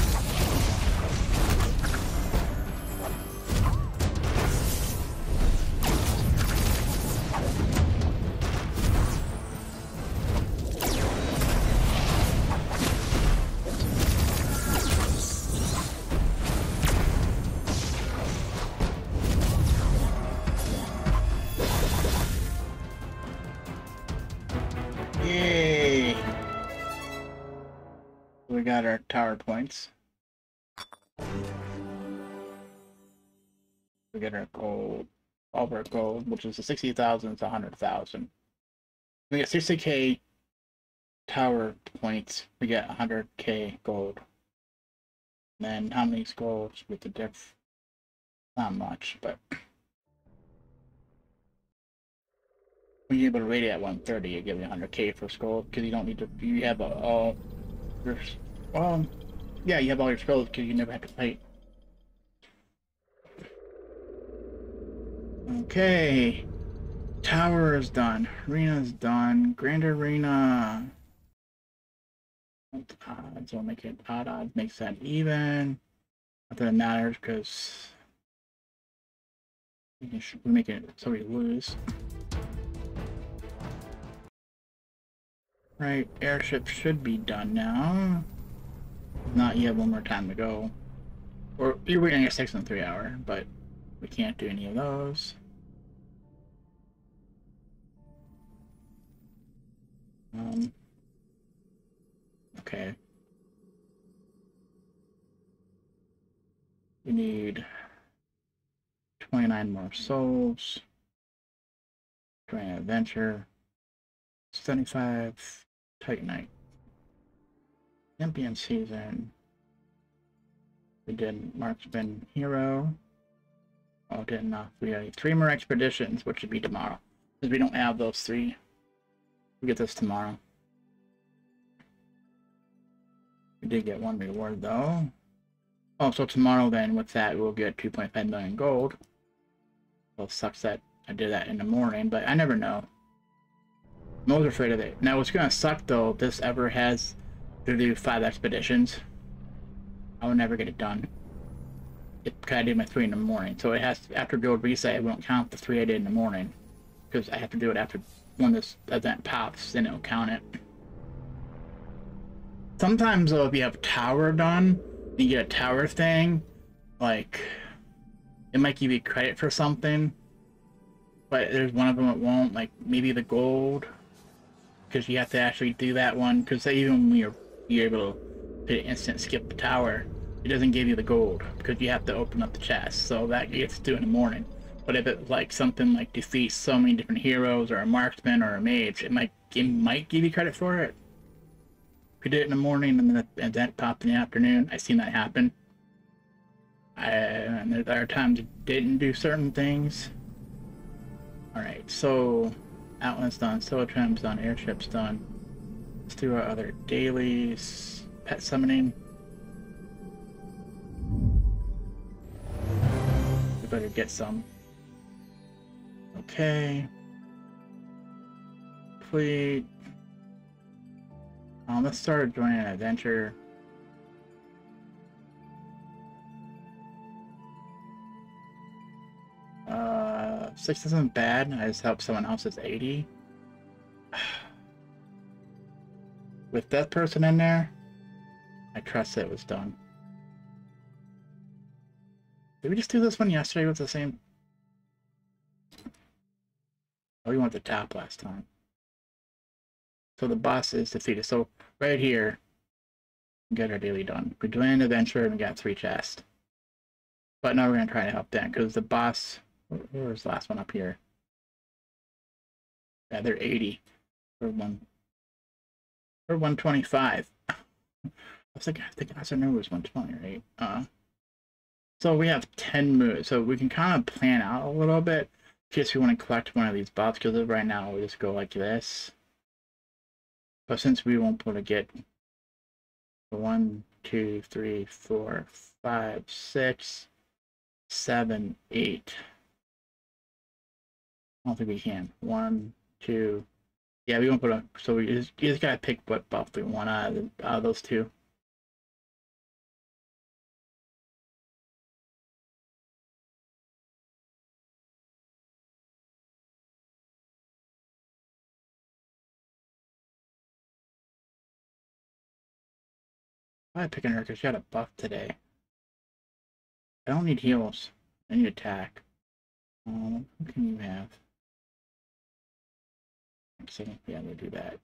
Got our tower points. We get our gold, all of our gold, which is the 60,000 to 100,000. We get 60k tower points, we get 100k gold. then how many skulls with the diff? Not much, but when you're able to rate it at 130, you give you 100k for skull because you don't need to. You have a, all your, well, yeah, you have all your skulls because you never have to fight. Okay, tower is done. Arena is done. Grand Arena. Odds will make it odd. Odd makes that even. Not that it matters because we make it so we lose. Right, airship should be done now. Not yet, one more time to go. Or you're waiting a six and three hour, but we can't do any of those. Um, okay. We need 29 more souls. Grand adventure. 75 Titanite. Champion season. We did Marksman Hero. Oh, didn't. We got three more expeditions, which should be tomorrow. Because we don't have those three. We get this tomorrow. We did get one reward, though. Oh, so tomorrow then, with that, we'll get 2.5 million gold. Well, sucks that I did that in the morning, but I never know. I'm always afraid of it. Now, what's gonna suck though, if this ever has to do five expeditions, I will never get it done. It kind of did my three in the morning, so it has to, after build reset, it won't count the three I did in the morning because I have to do it after when this event pops, then it'll count it. Sometimes though, if you have tower done, you get a tower thing, like it might give you credit for something, but there's one of them that won't, like maybe the gold because you have to actually do that one because even when you're you're able to instant skip the tower, it doesn't give you the gold because you have to open up the chest. So that gets get to in the morning. But if it like something like defeat so many different heroes or a marksman or a mage, it might it might give you credit for it. If you did it in the morning and then the event popped in the afternoon, I've seen that happen. I, and there are times it didn't do certain things. Alright, so Outland's done, Solar Tram's done, Airship's done. Let's do our other dailies. Pet summoning. We better get some. Okay. Complete. Um, let's start joining an adventure. Uh, six isn't bad. I just hope someone else is 80. With that person in there, I trust that it was done. Did we just do this one yesterday with the same? Oh, we went the top last time. So the boss is defeated. So right here, get our daily done. We're doing an adventure and we got three chests. But now we're going to try to help them because the boss Where's the last one up here? Yeah, they're 80 for one for 125. I was like, I think I said no, it was 120, right? Uh, so we have 10 moves, so we can kind of plan out a little bit in case we want to collect one of these buffs, because right now we just go like this. But since we won't be able to get one, two, three, four, five, six, seven, eight. I don't think we can. One, two. Yeah, we won't put a. So we just, you just gotta pick what buff we want out of, out of those two. I'm picking her because she had a buff today. I don't need heals. I need attack. Um, what can you have? Yeah, we do that.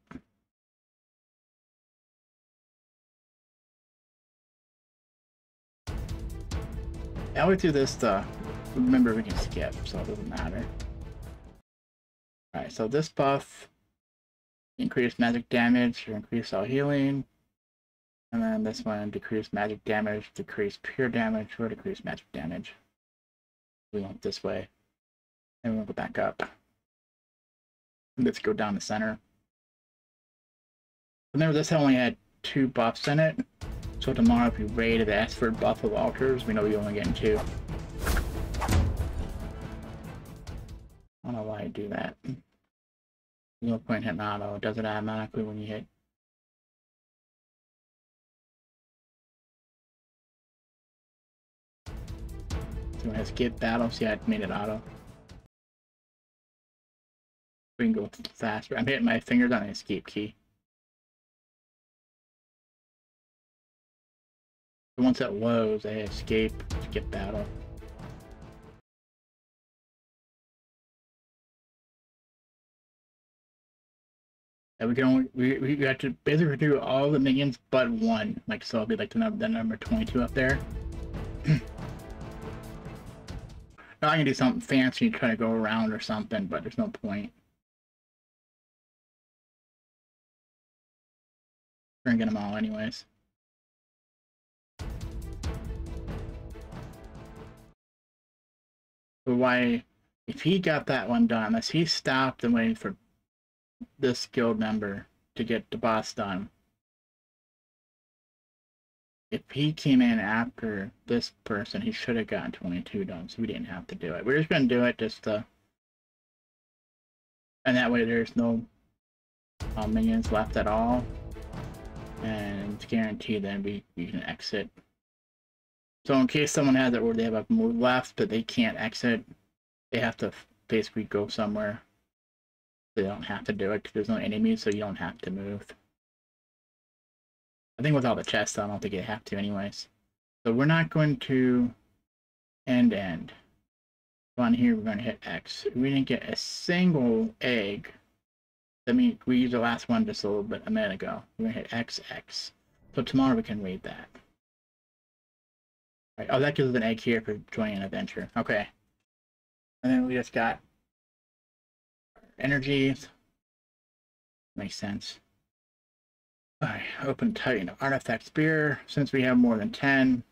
How we do this to remember we can skip, so it doesn't matter. Alright, so this buff increase magic damage or increase all healing. And then this one decrease magic damage, decrease pure damage, or decrease magic damage. We went this way. And we'll go back up. Let's go down the center. Remember this only had two buffs in it. So tomorrow if you raid the Ashford buff of altars, we know you're only getting two. I don't know why I do that. No point hitting auto. It does it automatically when you hit. So when I skip battle, see I made it auto. We can go faster. I'm hitting my fingers on the escape key. Once it loads, I escape, skip battle. We can only we we got to basically do all the minions but one. Like so, I'll be like the number the number twenty two up there. now I can do something fancy and try to go around or something, but there's no point. Get them all anyways. But why, if he got that one done, unless he stopped and waited for this guild member to get the boss done, if he came in after this person, he should have gotten 22 done, so we didn't have to do it. We're just going to do it just to... And that way there's no uh, minions left at all. And it's guaranteed that we, can exit so in case someone has it where they have a move left, but they can't exit, they have to basically go somewhere. They don't have to do it because there's no enemies, so you don't have to move. I think with all the chests, I don't think you have to anyways. So we're not going to end end. On here, we're going to hit X. We didn't get a single egg. I mean, we used the last one just a little bit a minute ago. We're going to hit X, X. So tomorrow we can read that. Right. Oh, that gives us an egg here for joining an adventure. Okay. And then we just got energies. Makes sense. Alright, open Titan Artifact Spear. Since we have more than 10.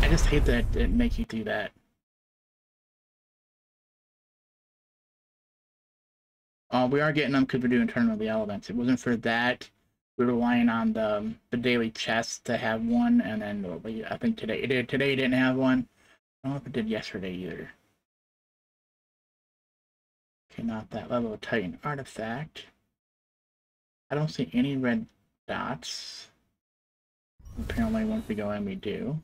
I just hate that it makes you do that. Uh, we are getting them because we're doing Tournament of the Elements. It wasn't for that We were relying on the the daily chest to have one, and then I think today it did, today didn't have one. I don't know if it did yesterday either. Okay, not that level of Titan artifact. I don't see any red dots. Apparently, once we go in, we do.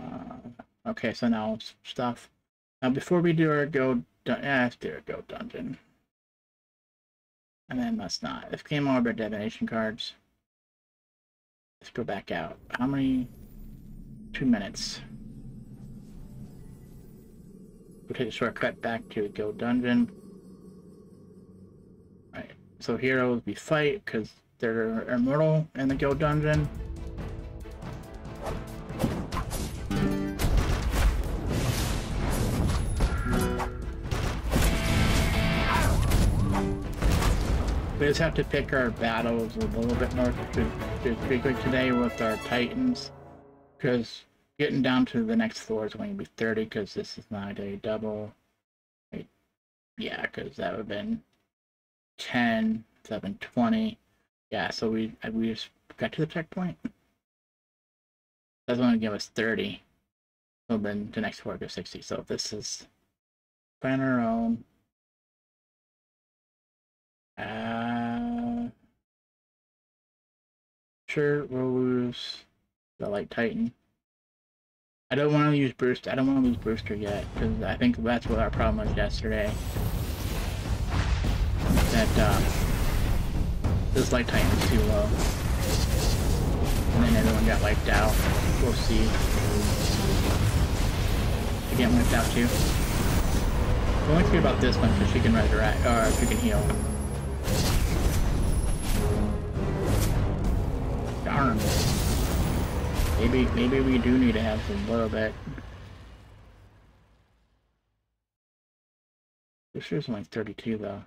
Uh, okay, so now stuff. Now, before we do our go, yeah, let's do our go dungeon. And then let's not. Let's claim all of our cards. Let's go back out. How many? Two minutes. We'll take a shortcut back to the guild dungeon. Right. So heroes we fight because they're immortal in the guild dungeon. We just have to pick our battles a little bit more specifically today with our Titans. Because getting down to the next floor is going to be 30 because this is not a double. Yeah, because that would have been 10, 7, 20. Yeah, so we we just got to the checkpoint. That's going to give us 30. So then the next floor goes 60. So this is plan our own. Uh, sure, we'll lose the Light Titan. I don't want to use Brustar. I don't want to lose Brustar yet, because I think that's what our problem was yesterday. That, uh, this Light Titan was too low. And then everyone got wiped out. We'll see. I get wiped out too. I want to hear about this one, because she can resurrect, or she can heal. Darn. Maybe maybe we do need to have some little bit. This is only 32 though.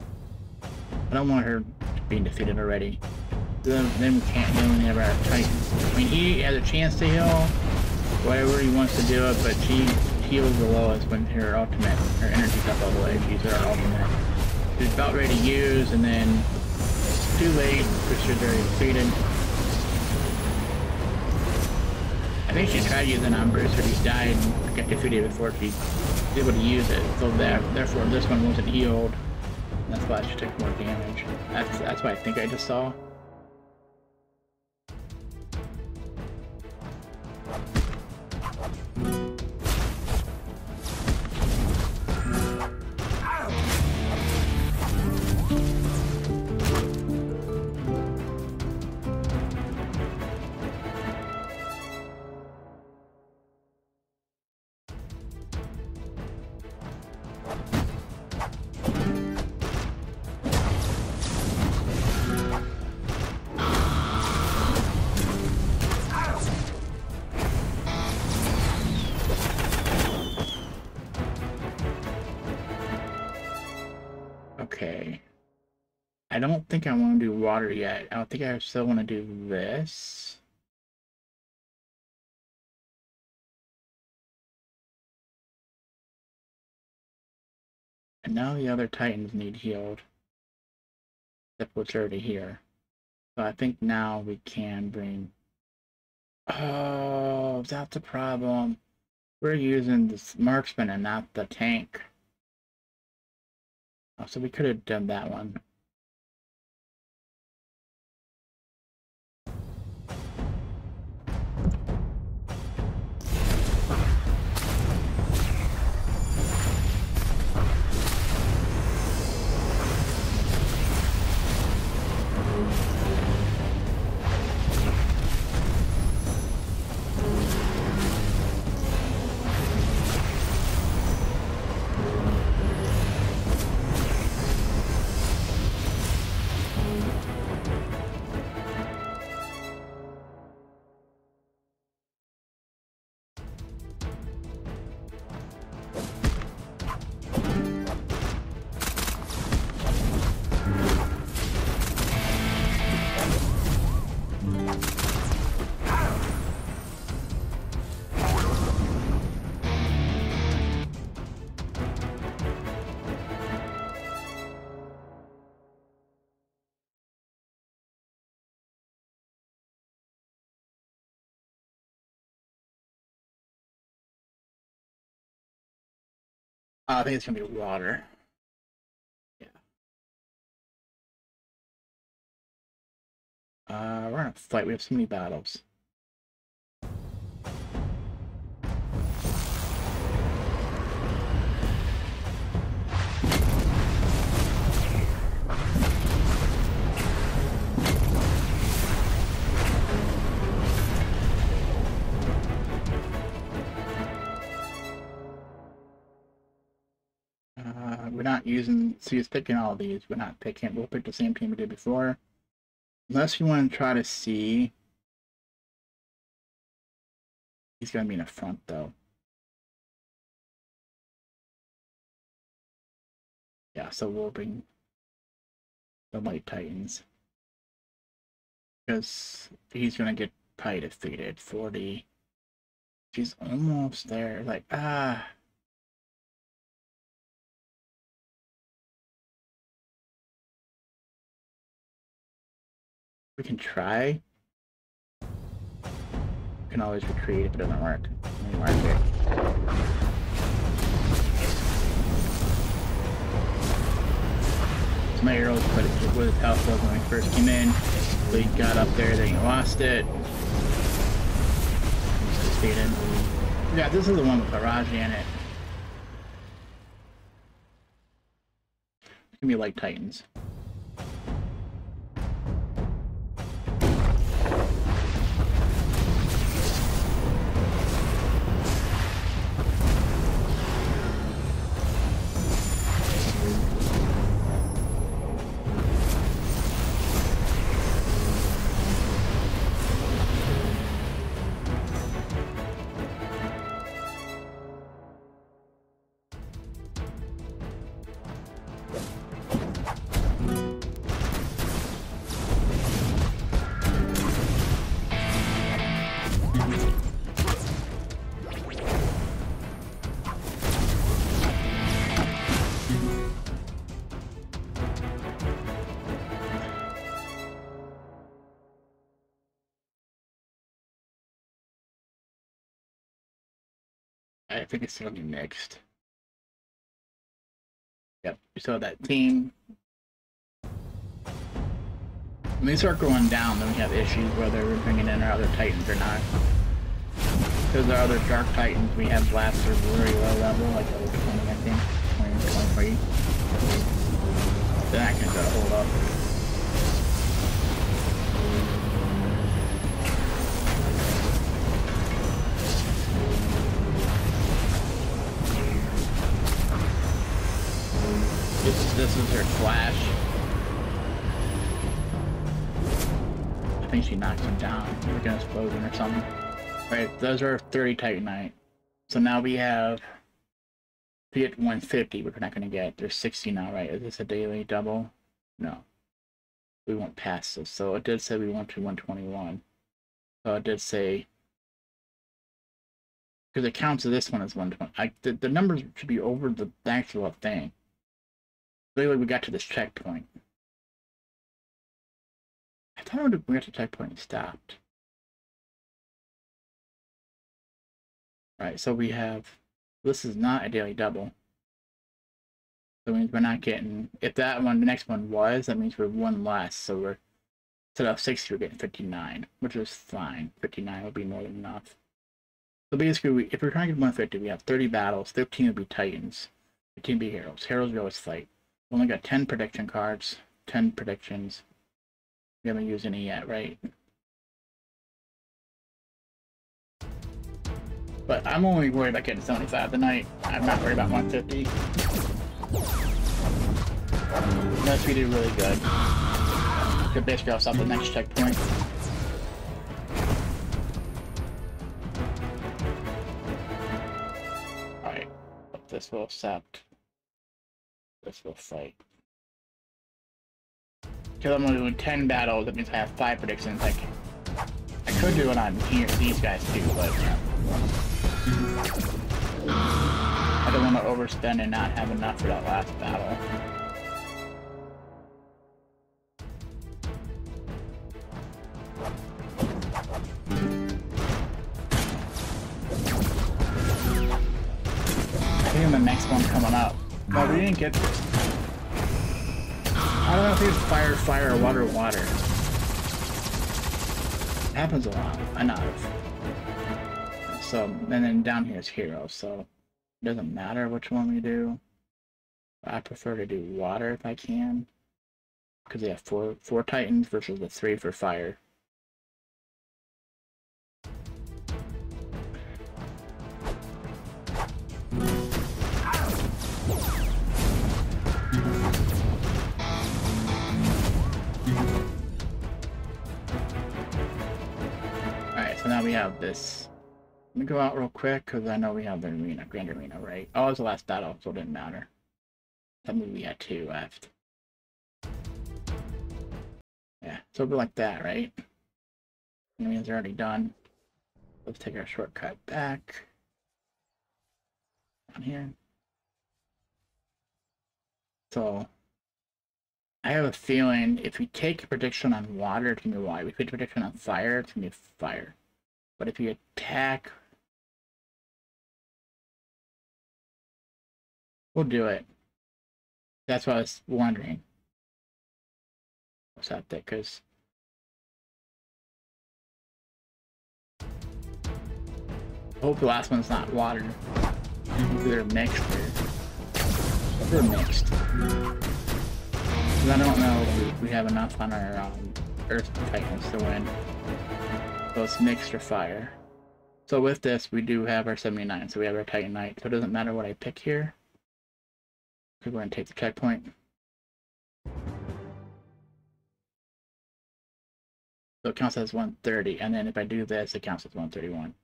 I don't want her being defeated already. Then, then we can't then we never have Titans. I mean he has a chance to heal whatever he wants to do it, but she heals the lowest when her ultimate, her energy's up all the way, she's her ultimate. She's about ready to use and then it's too late, because she's already defeated. I think she tried using on Bruce, but he died and got defeated before she was able to use it. So that, therefore this one wasn't healed. That's why she took more damage. That's that's what I think I just saw. Don't think I want to do water yet. I think I still want to do this. And now the other titans need healed. Except what's already here. So I think now we can bring... Oh, that's a problem. We're using this marksman and not the tank. Oh, so we could have done that one. Uh, I think it's gonna be water. Yeah. Uh, we're gonna fight. We have so many battles. We're not using, see it's picking all these, we're not picking, we'll pick the same team we did before. Unless you want to try to see, he's going to be in the front though. Yeah, so we'll bring the Light Titans. Because he's going to get probably defeated. 40. She's almost there. Like, ah. We can try. We can always retreat if it doesn't work. Let me mark it. So my arrows put it health was when we first came in. We got up there, then you lost it. Yeah, this is the one with Araji in it. It's gonna be like Titans. Think it's gonna be mixed. Yep. So that team. When they start going down, then we have issues whether we're bringing in our other titans or not. Because our other dark titans, we have blasters very low level, like level 20, I think, 20, 23. They're not gonna hold up. This, this is her flash. I think she knocks him down, like an explosion or something. Right, those are 30 Titanite. So now we have we get 150, which we're not to get. There's 60 now, right? Is this a daily double? No. We won't pass this. So it did say we went to 121. So it did say because it counts this one as 120. I, the, the numbers should be over the actual thing. Clearly, we got to this checkpoint. I thought we got to checkpoint and stopped. Right, so we have, this is not a daily double. So means we're not getting, if that one, the next one was, that means we're one less. So we're, instead of 60, we're getting 59, which is fine. 59 would be more than enough. So basically, we, if we're trying to get 150, we have 30 battles, 15 would be Titans, 15 would be Heroes. Heroes we always fight only got 10 prediction cards, 10 predictions. We haven't used any yet, right? But I'm only worried about getting 75 tonight. I'm not worried about 150. Unless we do really good. Could basically off the next checkpoint. Alright, this will accept. Let's go fight. Because I'm only doing 10 battles, that means I have 5 predictions. Like, I could do it on here, these guys too, but. I don't want to overspend and not have enough for that last battle. I think the next one coming up. No, we didn't get this. I don't know if it's fire, fire, or water, water. It happens a lot. I know. So, and then down here is hero, so it doesn't matter which one we do. I prefer to do water if I can. Because they have four four titans versus the three for fire. We have this. Let me go out real quick because I know we have the arena, Grand Arena, right? Oh, it was the last battle, so it didn't matter. That means we had two left. Yeah, so it'll be like that, right? They're already done. Let's take our shortcut back. Down here. So, I have a feeling if we take a prediction on water, it's going to be water. If we take a prediction on fire, it's going to be fire. But if you attack... We'll do it. That's what I was wondering. What's that there? Because... I hope the last one's not water. They're mixed. They're mixed. I don't know if we have enough on our um, Earth Titans to win. So it's mixed or fire. So with this, we do have our 79, so we have our Titanite. So it doesn't matter what I pick here. We're going to take the checkpoint. So it counts as 130, and then if I do this, it counts as 131.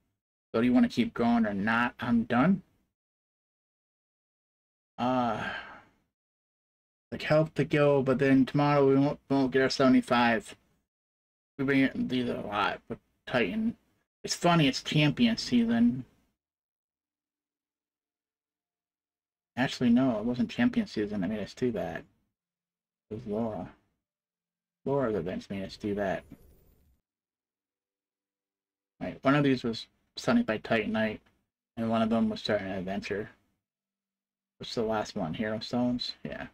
So do you want to keep going or not? I'm done. Uh, like help to go, but then tomorrow we won't, won't get our 75. We bring these a lot, but Titan. It's funny, it's champion season. Actually, no, it wasn't champion season that made us do that. It was Laura. Laura's events made us do that. Right, one of these was Sunny by Titanite, And one of them was starting an adventure. What's the last one? Hero Stones? Yeah.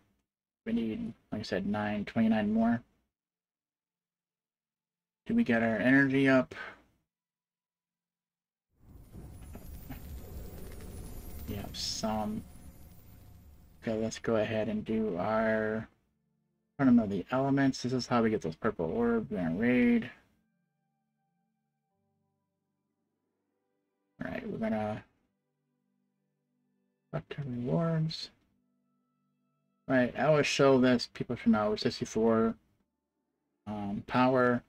We need, like I said, 9, 29 more. Do we get our energy up? Yeah, some. Okay, let's go ahead and do our Tournament of the Elements. This is how we get those purple orbs in our raid. Alright, we're gonna Select rewards. Right, I always show this, people should know, 64 um, power.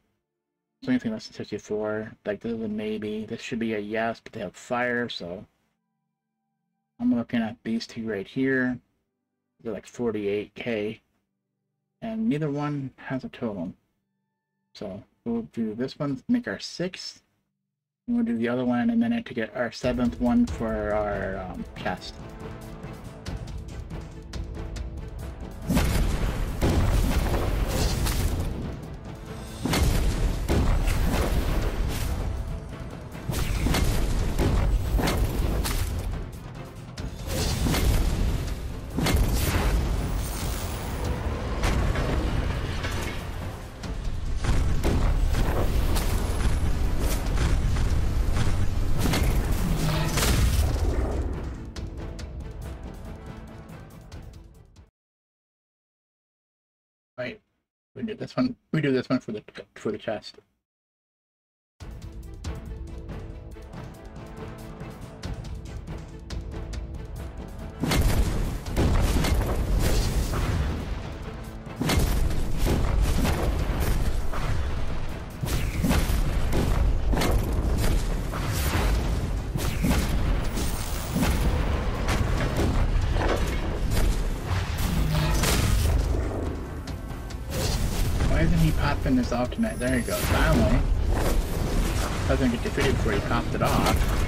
So anything less than 64, like this is a maybe. This should be a yes, but they have fire, so I'm looking at these two right here. They're like 48k. And neither one has a total. So we'll do this one, make our sixth. We'll do the other one in a minute to get our seventh one for our um, chest. This one. We do this one for the for the chest. Tonight. There you go. Finally. Doesn't get defeated before he popped it off.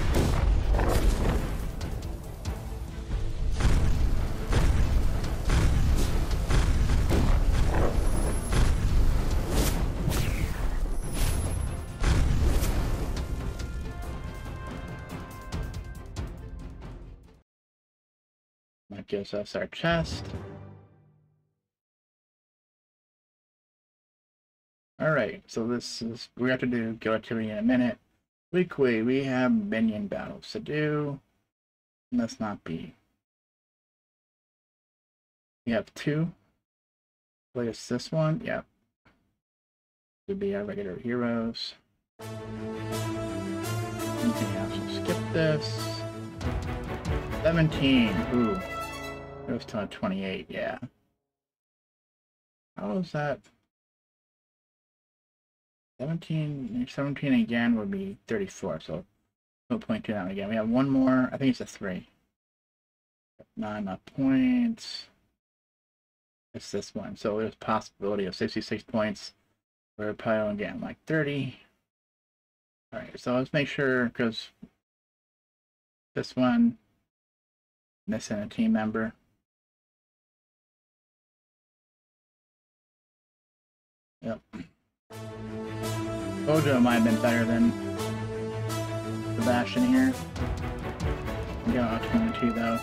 Gives us our chest. Alright, so this is, we have to do go activity in a minute. Weekly, we have minion battles to do. Must not be. We have two. Us this one, yep. Would be our regular heroes. Else? We'll skip this. 17, ooh. It was to 28, yeah. How is that? 17, 17 again would be 34, so no point to that again. We have one more, I think it's a 3. Nine points. It's this one. So there's possibility of 66 points. We're probably again like 30. Alright, so let's make sure, because this one, missing a team member. Yep. Bojo might have been better than Sebastian here. We got a 22 though.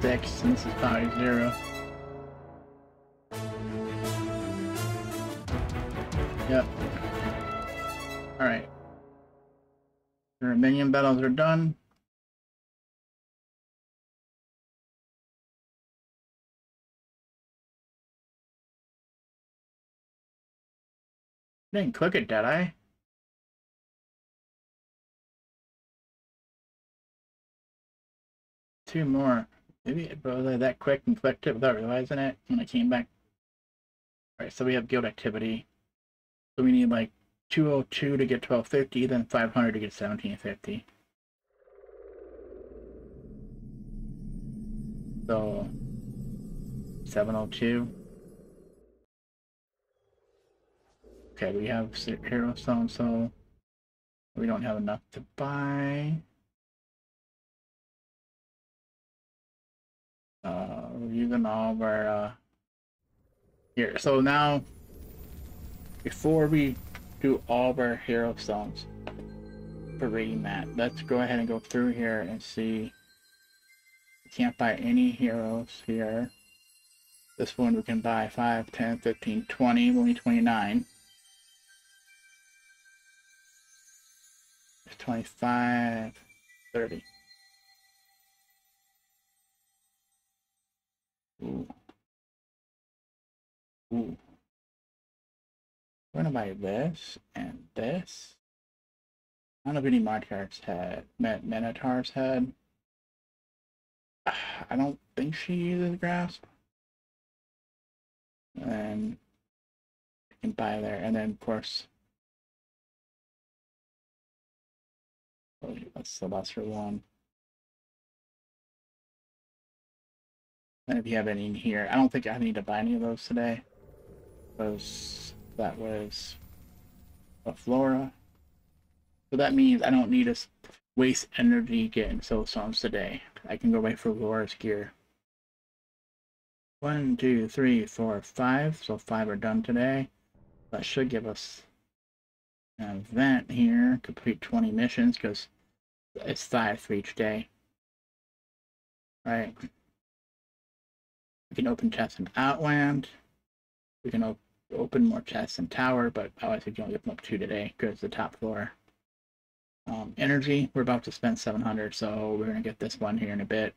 Six, and this is probably zero. Yep. Alright. Our minion battles are done. Didn't click it, did I? Two more. Maybe it was that quick and clicked it without realizing it when I came back. Alright, so we have guild activity. So we need like 202 to get 1250, then 500 to get 1750. So 702. Okay, we have hero stone, so we don't have enough to buy. Uh, we're using all of our, uh, here. So now, before we do all of our hero stones, for reading that. Let's go ahead and go through here and see. We can't buy any heroes here. This one we can buy 5, 10, 15, 20, only 29. 25, 30. Ooh. Ooh. We're gonna buy this and this. I don't know if any Minotaur's head, Minotaur's head. I don't think she uses grasp. And you can buy there, and then of course, that's the lesser one. And if you have any in here, I don't think I need to buy any of those today. Because that was a Flora. So that means I don't need to waste energy getting soul stones today. I can go wait for Laura's gear. One, two, three, four, five. So five are done today. That should give us an event here. Complete 20 missions because it's five for each day. Right. We can open chests in Outland. We can op open more chests in Tower, but I always think you only open up two today because the top floor. Um, energy, we're about to spend 700, so we're going to get this one here in a bit.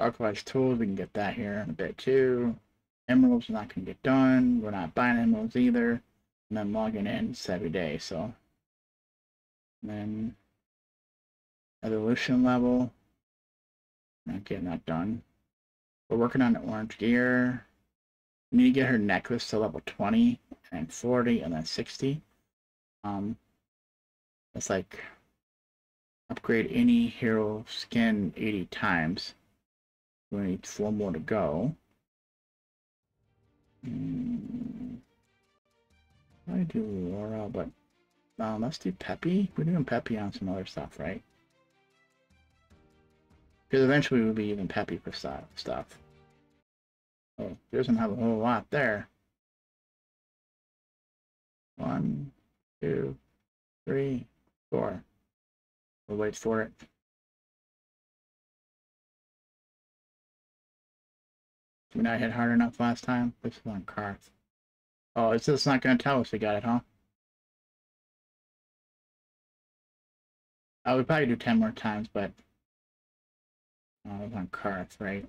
Archivage tools, we can get that here in a bit too. Emeralds not going to get done. We're not buying emeralds either. And then logging in every day, so. And then evolution level. Not getting that done. We're working on the orange gear. We need to get her necklace to level 20 and 40 and then 60. Um, it's like upgrade any hero skin 80 times. We need four more to go. Mm, I do Laura, but um, let's do Peppy. We're doing Peppy on some other stuff, right? Because eventually we'll be even Peppy for stuff. Oh, doesn't have a whole lot there. One, two, three, four. We'll wait for it. Did we not hit hard enough last time? This is on Karkh. Oh, it's just not going to tell us we got it, huh? Uh, I would probably do 10 more times, but Oh, on Karkh, right?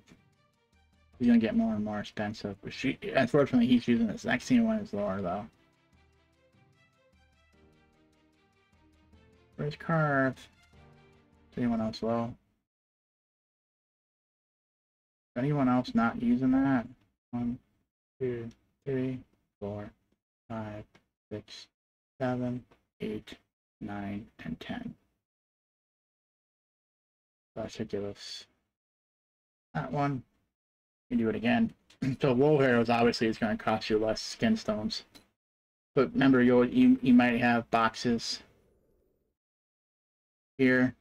He's gonna get more and more expensive. But she, unfortunately, he's using this. Next one is lower though. Where's Karkh? Is anyone else low? Anyone else not using that? One, two, three, four, five, six, seven, eight, nine, and ten. That should give us that one. You do it again. so wool heroes obviously is going to cost you less skin stones. But remember, you you you might have boxes here.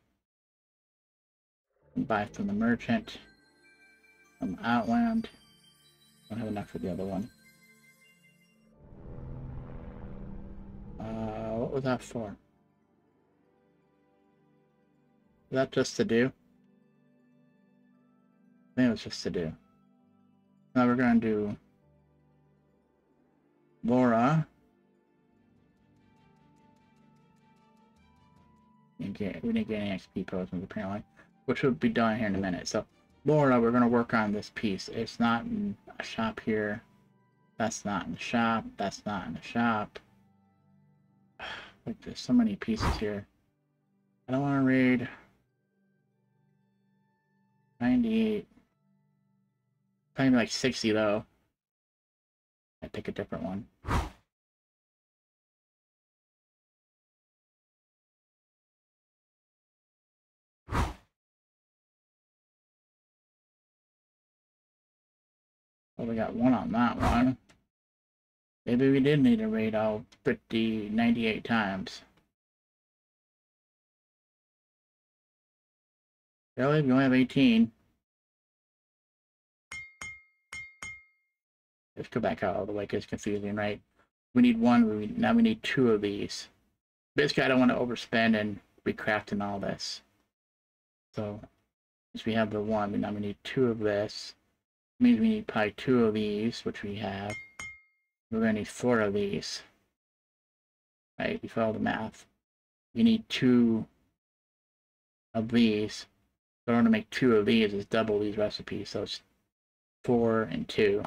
Buy from the merchant. From Outland. Don't have enough for the other one. Uh, what was that for? Was that just to do? Think it was just to do. Now we're going to do Laura. Get, we didn't get any XP potions apparently, which will be done here in a minute. So Laura, we're going to work on this piece. It's not in a shop here. That's not in the shop. That's not in the shop. Like there's so many pieces here. I don't want to read 98. Probably like 60 though. I pick a different one. Well, we got one on that one. Maybe we did need to raid all 50, 98 times. Really? We only have 18. Let's go back out all the way because it's confusing, right? We need one, we, now we need two of these. basically I don't want to overspend and be crafting all this. So since we have the one, we now we need two of this. Means we need probably two of these, which we have. We're gonna need four of these. Right, you follow the math. You need two of these. So in order to make two of these is double these recipes, so it's four and two.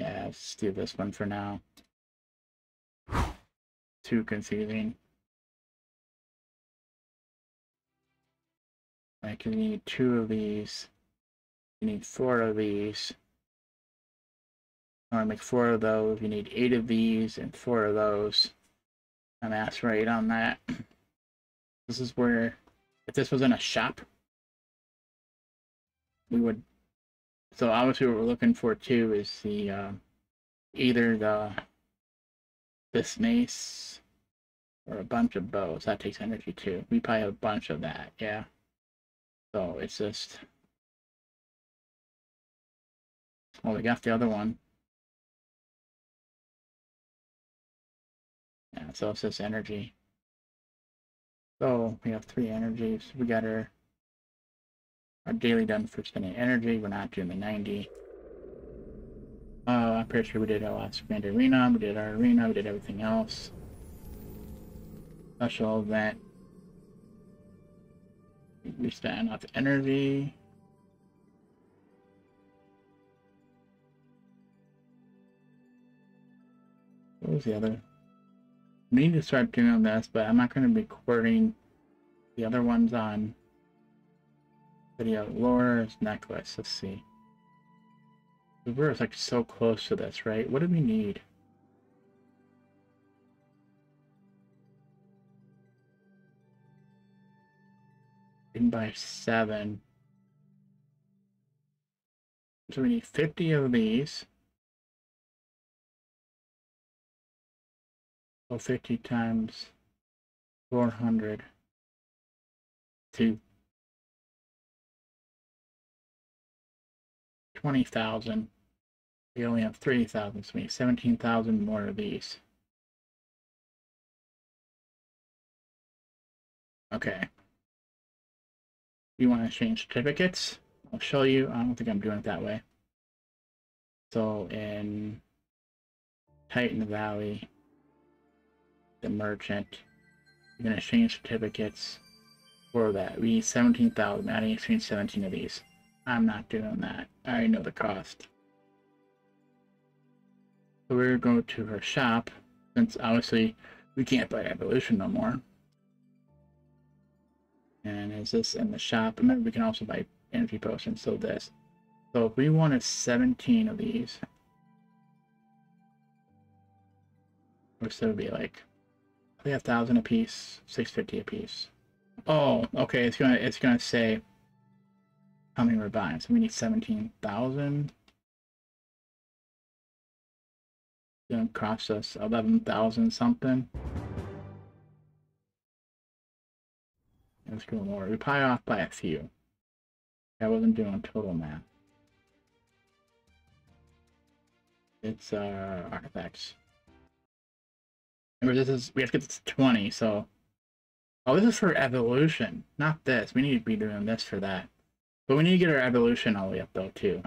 Yeah, let's do this one for now. Too confusing. Like you need two of these. You need four of these. I want to make four of those. You need eight of these and four of those. I'm right on that. This is where, if this was in a shop, we would so obviously what we're looking for too is the uh, either the this mace or a bunch of bows. That takes energy too. We probably have a bunch of that, yeah. So it's just Oh we got the other one. Yeah, so it's this energy. So we have three energies. We got our our daily done for spending energy. We're not doing the 90. Uh, I'm pretty sure we did our last grand arena. We did our arena. We did everything else. Special event. We spent off energy. What was the other? Need to start doing this, but I'm not going to be recording the other ones on Video Laura's necklace. Let's see. We're like so close to this, right? What do we need? In by seven. So we need 50 of these. So 50 times 400 to 20,000. We only have 3,000, so we need 17,000 more of these. Okay. You want to change certificates? I'll show you. I don't think I'm doing it that way. So in Titan Valley, the merchant, you're going to change certificates for that. We need 17,000. I need to change 17 of these. I'm not doing that. I already know the cost. So we're going to her shop, since obviously we can't buy Evolution no more. And is this in the shop? Remember, we can also buy energy potions, so this. So if we wanted 17 of these, which that would be like, think a thousand a piece, 650 a piece. Oh, okay, it's gonna, it's gonna say how many we're. So we need 17,000. Gonna cost us 11,000 something. Let's go more. We probably off by a few. I wasn't doing total math. It's uh artifacts. Remember this is we have to get this to 20, so Oh this is for evolution, not this. We need to be doing this for that. But we need to get our evolution all the way up though too.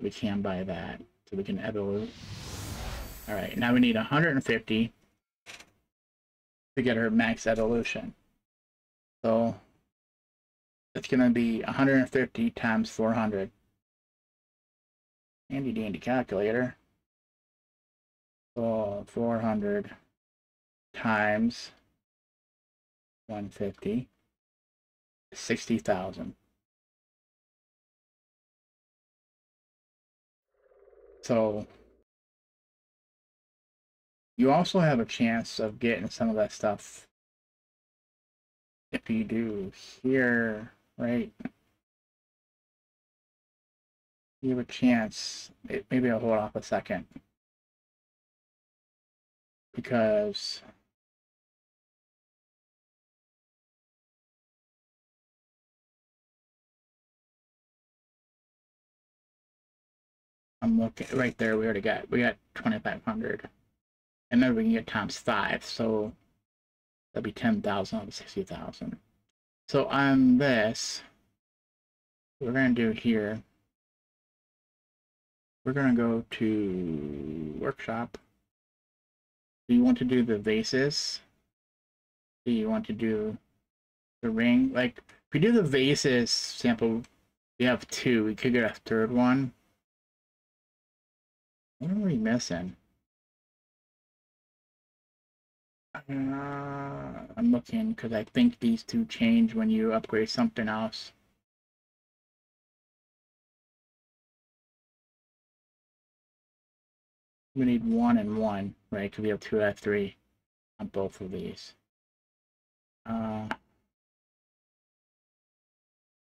We can buy that. So we can evolve. Alright, now we need 150 to get our max evolution. So it's gonna be 150 times 400. Handy dandy calculator. So 400 times 150 sixty thousand. So you also have a chance of getting some of that stuff if you do here, right? You have a chance. Maybe I'll hold off a second because I'm looking right there. We already got we got 2,500, and then we can get times five, so that'd be 10,000 of 60,000. So on this, we're gonna do here. We're gonna go to workshop. Do you want to do the vases? Do you want to do the ring? Like, if we do the vases sample, we have two. We could get a third one. What are we missing? Uh, I'm looking because I think these two change when you upgrade something else. We need one and one, right? Because we have two out of three on both of these. Uh,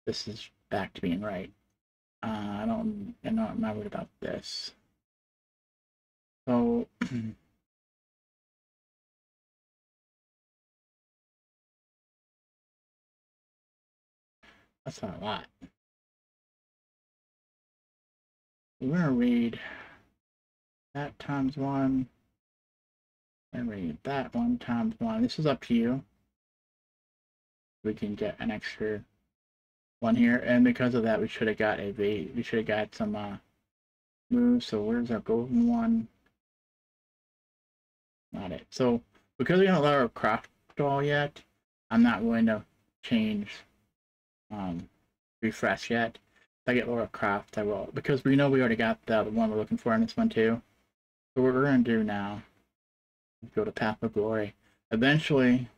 this is back to being right. Uh, I don't, I'm not worried about this. So, that's not a lot. We're gonna read that times one, and read that one times one. This is up to you. We can get an extra one here, and because of that, we should have got a V. We should have got some uh, moves. So where's our golden one? Not it. So because we haven't let our craft all yet, I'm not going to change um, refresh yet. If I get Laura Croft, I will. Because we know we already got the one we're looking for in this one too. So what we're going to do now is go to Path of Glory. Eventually,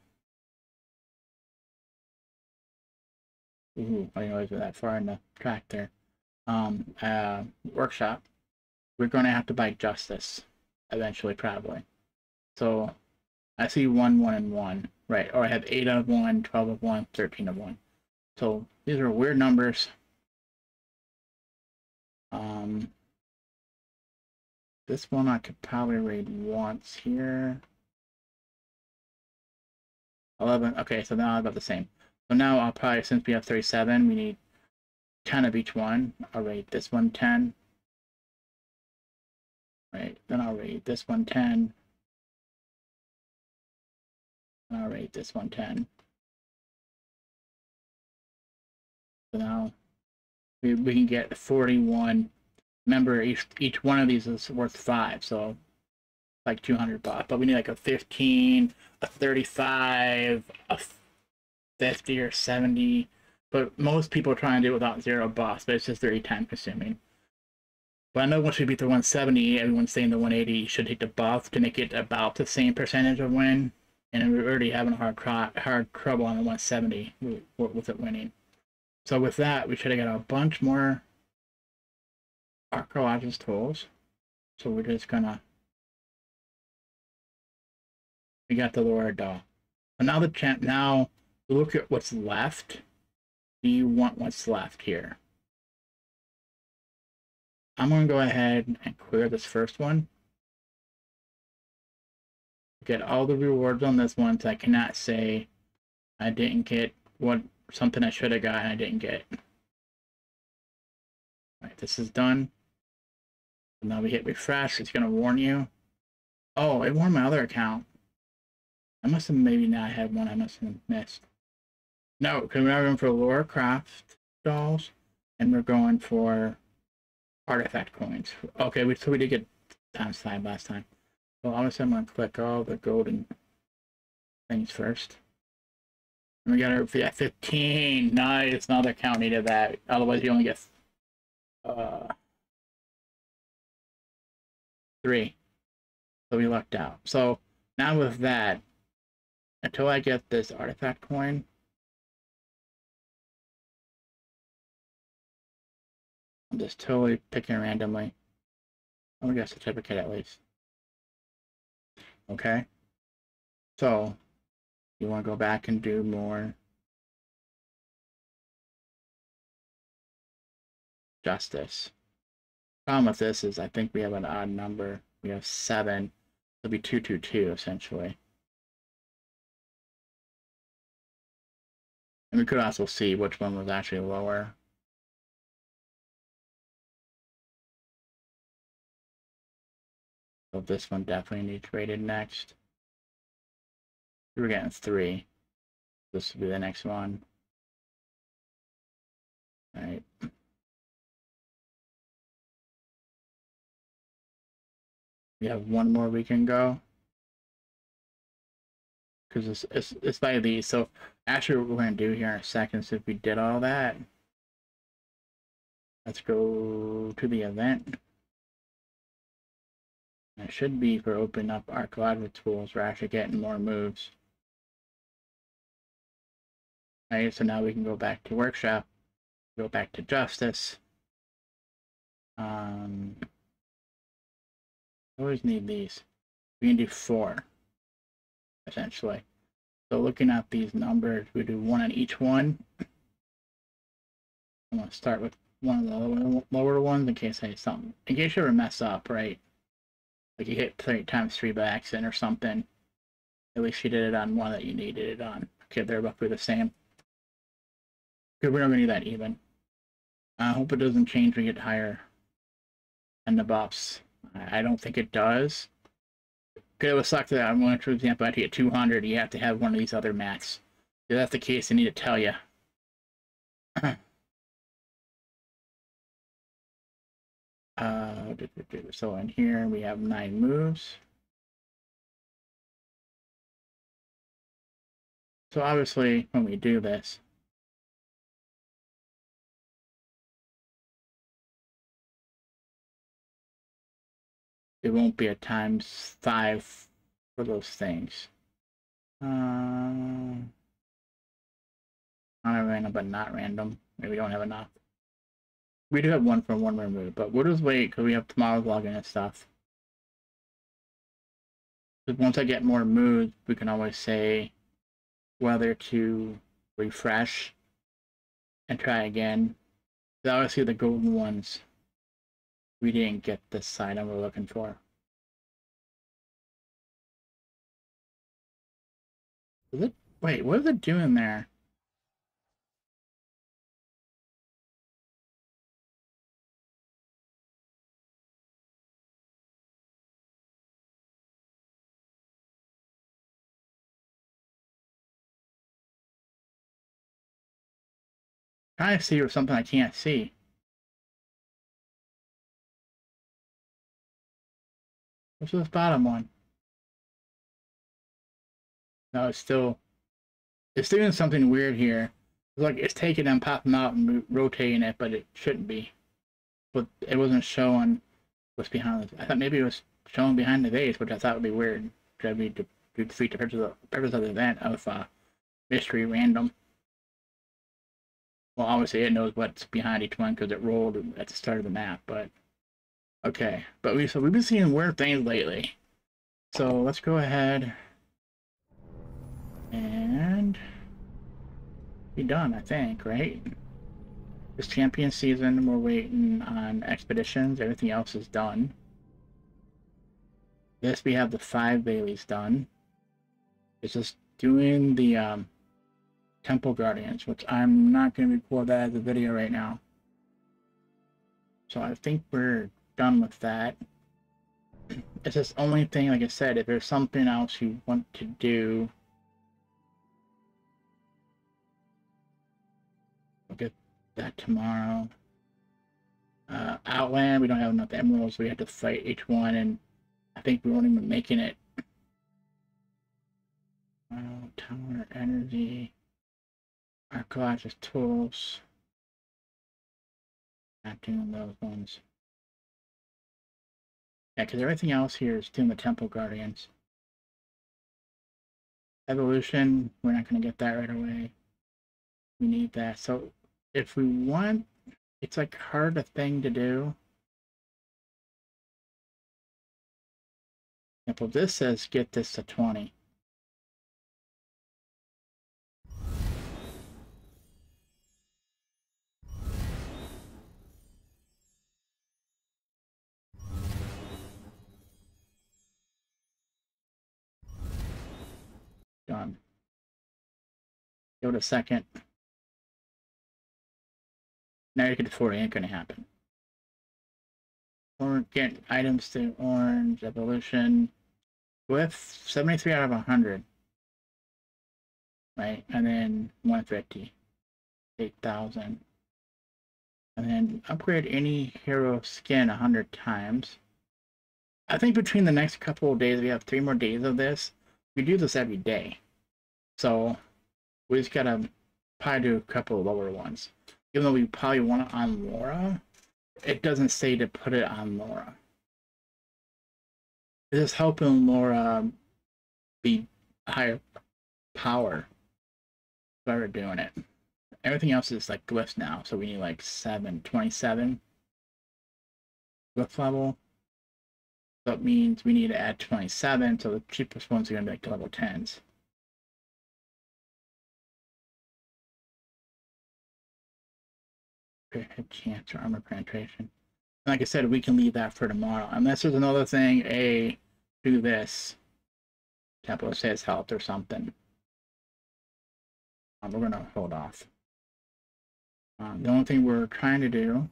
ooh, I didn't that far in the track there. Um, uh, workshop. We're going to have to buy Justice eventually, probably. So I see 1, 1, and 1. Right, or I have 8 of 1, 12 of 1, 13 of 1. So these are weird numbers. Um, this one I could probably read once here. 11, okay, so now about the same. So now I'll probably, since we have 37, we need 10 of each one. I'll rate this one 10. Right, then I'll rate this one 10. I'll rate this one 10. So now we, we can get 41. Remember, each, each one of these is worth 5, so like 200 bucks. But we need like a 15, a 35, a 50 or 70. But most people try and do it without zero buffs, but it's just very time consuming. But I know once we beat the 170, everyone's saying the 180 should take the buff to make it about the same percentage of win and mm-hmm. we're already having a hard hard trouble on the 170 with it winning. So with that, we should have got a bunch more archaeologist tools. So we're just gonna we got the lower doll. So now the champ now look at what's left. Do you want what's left here? I'm gonna go ahead and clear this first one get all the rewards on this one, so I cannot say I didn't get what something I should have got and I didn't get. Alright, this is done. And now we hit refresh, it's gonna warn you. Oh, it warned my other account. I must have maybe not had one I must have missed. No, because we're going for Laura Croft dolls, and we're going for artifact coins. Okay, we so we did get times five last time. Well, obviously I'm going to click all the golden things first. And we got our yeah, 15. Nice. Now they're counting to that. Otherwise, you only get uh, three. So we lucked out. So now with that, until I get this artifact coin, I'm just totally picking randomly. I'm gonna get a certificate at least. Okay? So, you want to go back and do more justice. Problem with this is I think we have an odd number. We have seven. It'll be 222 essentially. And we could also see which one was actually lower. So this one definitely needs rated next. We're getting three. This will be the next one. All right. We have one more we can go. Because it's, it's, it's by these. So actually what we're going to do here in a second is if we did all that. Let's go to the event. It should be for opening up our archaeological tools. We're actually getting more moves. Right, so now we can go back to workshop, go back to justice. Um, always need these. We can do four, essentially. So looking at these numbers, we do one on each one. I'm going to start with one of the lower, lower ones in case I something, in case you ever mess up, right? Like you hit three times three by accident or something. At least you did it on one that you needed it on. Okay, they're roughly the same. Good, we're not gonna do that even. I hope it doesn't change when we get higher and the buffs. I don't think it does. Could it would suck that I'm going to, for example, to get 200, you have to have one of these other mats. If that's the case, I need to tell you. uh, so in here we have nine moves. So obviously, when we do this, it won't be a times five for those things. Uh, not random, but not random. Maybe we don't have enough. We do have one for one remove, but we'll just wait because we have tomorrow's login and stuff. Because once I get more moves, we can always say whether to refresh and try again. Obviously, the golden ones we didn't get this item we're looking for. It? Wait, what is it doing there? Trying to see or something I can't see. What's this bottom one? No, it's still it's doing something weird here. It's like it's taking them, popping out, and rotating it, but it shouldn't be. But it wasn't showing what's behind. I thought maybe it was showing behind the vase, which I thought would be weird. Should be to, to defeat the purpose of the purpose of the event of uh, mystery random. Well, obviously it knows what's behind each one because it rolled at the start of the map, but Okay, but we so we've been seeing weird things lately. So let's go ahead and be done, I think, right? This champion season, we're waiting on expeditions. Everything else is done. This, we have the five Baileys done. It's just doing the um, Temple Guardians, which I'm not going to record that as a video right now. So I think we're done with that. It's just only thing, like I said, if there's something else you want to do, we'll get that tomorrow. Uh, Outland, we don't have enough emeralds, so we have to fight each one, and I think we won't even making it. Oh, tower energy. Archaeologist tools. Not doing those ones. Yeah, because everything else here is doing the Temple Guardians. Evolution, we're not going to get that right away. We need that. So if we want, it's like hard a thing to do. Example, this says get this to 20. Done. Give it a second. Now you can 40 ain't gonna happen. or get items to orange evolution with 73 out of 100 right and then 150 8000 and then upgrade any hero skin 100 times i think between the next couple of days we have three more days of this we do this every day so we just gotta probably do a couple of lower ones even though we probably want it on laura it doesn't say to put it on Laura. It is helping Laura be higher power by her doing it. Everything else is like glyphs now, so we need like 7, 27 glyph level. That means we need to add 27, so the cheapest ones are going to be like level 10s. hit chance or armor penetration. Like I said, we can leave that for tomorrow. Unless there's another thing, a do this. Tempo says health or something. Um, we're gonna hold off. Um, the only thing we're trying to do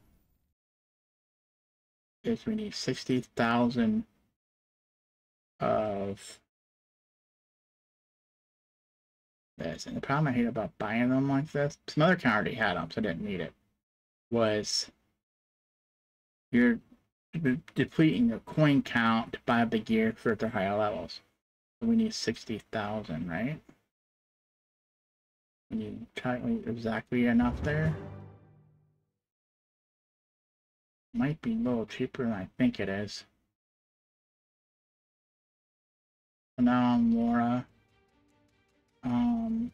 is we need 60,000 of this. And the problem I hate about buying them like this, some other account already had them, so I didn't need it was you're depleting your coin count to buy the gear for the higher levels. So we need 60,000, right? We need exactly enough there. Might be a little cheaper than I think it is. So now I'm Laura. Um,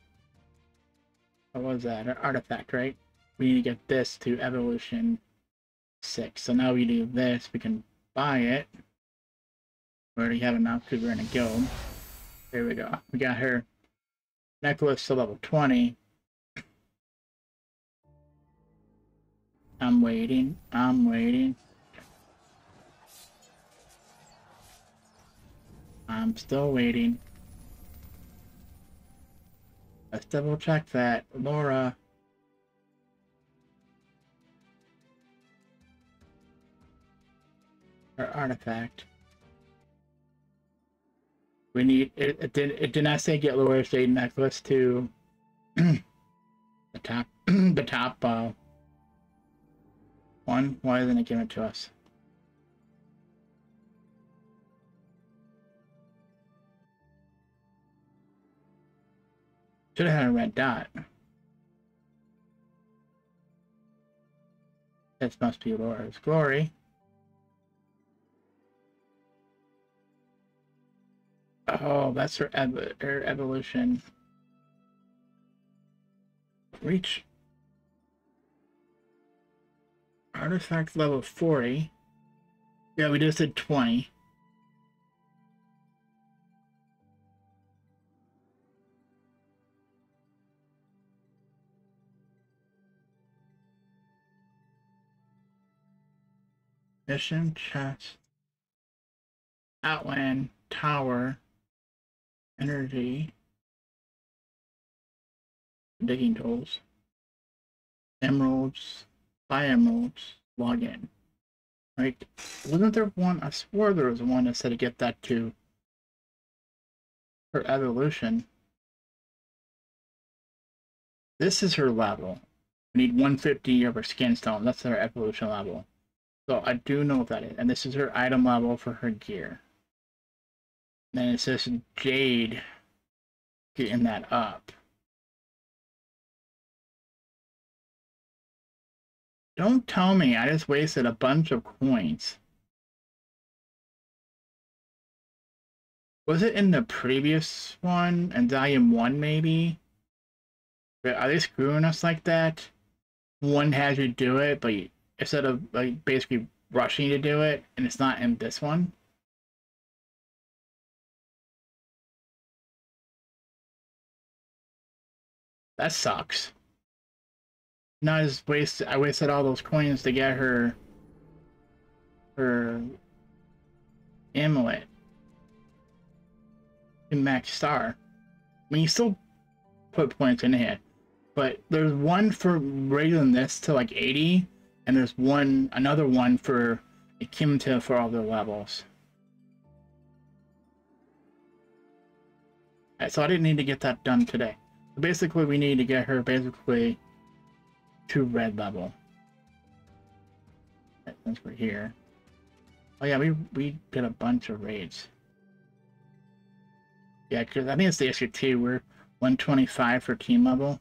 what was that? Artifact, right? we need to get this to evolution 6. So now we do this, we can buy it. We already have enough because we're in a guild. There we go. We got her necklace to level 20. I'm waiting. I'm waiting. I'm still waiting. Let's double check that. Laura or artifact. We need it, it did it did not say get Laura's Jade necklace to the top the top uh, one. Why didn't it give it to us? Should have had a red dot. This must be Laura's glory. Oh, that's her, ev her evolution. Reach artifact level 40. Yeah, we just did 20. Mission, chest, Outland, Tower, energy, digging tools, emeralds, buy emeralds, log in. Right? Wasn't there one? I swore there was one that said to get that to her evolution. This is her level. We need 150 of her skin stone. That's her evolution level. So I do know what that is. And this is her item level for her gear. Then it says Jade getting that up. Don't tell me I just wasted a bunch of coins. Was it in the previous one? And Volume 1 maybe? But are they screwing us like that? One has you do it, but instead of like basically rushing to do it, and it's not in this one? That sucks. Not as waste. I wasted all those coins to get her her amulet in max star. I mean, you still put points in here, but there's one for raising this to like 80, and there's one another one for cumulative for all the levels. Right, so I didn't need to get that done today. Basically, we need to get her basically to red level. Since we're here. Oh yeah, we we did a bunch of raids. Yeah, because I think it's the issue too. We're 125 for team level.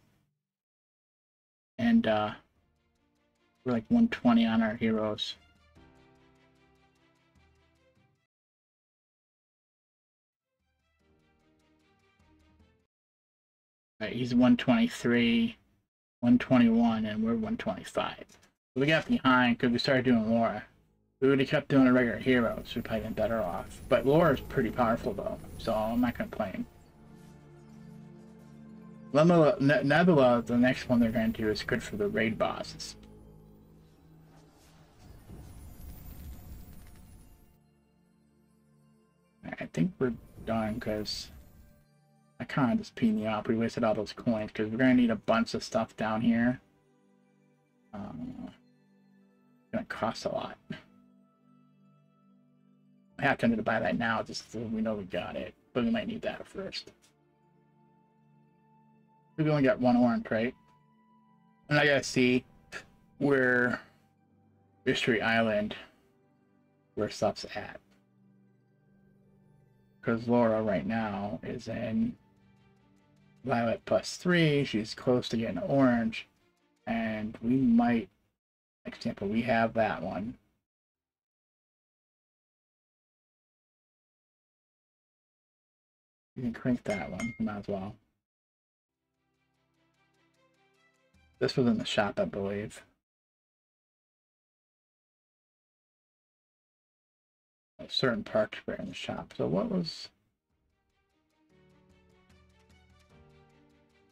And uh we're like 120 on our heroes. Right, he's 123, 121, and we're 125. we got behind because we started doing Laura. We would have kept doing a regular heroes, we'd probably been better off. But Laura's pretty powerful though, so I'm not gonna complain. Nebula, the next one they're going to do, is good for the raid bosses. I think we're done because I kind of just peed me off. We wasted all those coins because we're going to need a bunch of stuff down here. Um, it's going to cost a lot. I have to buy that now just so we know we got it. But we might need that first. We only got one orange, right? And I gotta see where Mystery Island, where stuff's at. Because Laura right now is in Violet plus three. She's close to getting orange. And we might, example, we have that one. You can crank that one, might as well. This was in the shop, I believe. A certain parts were in the shop. So what was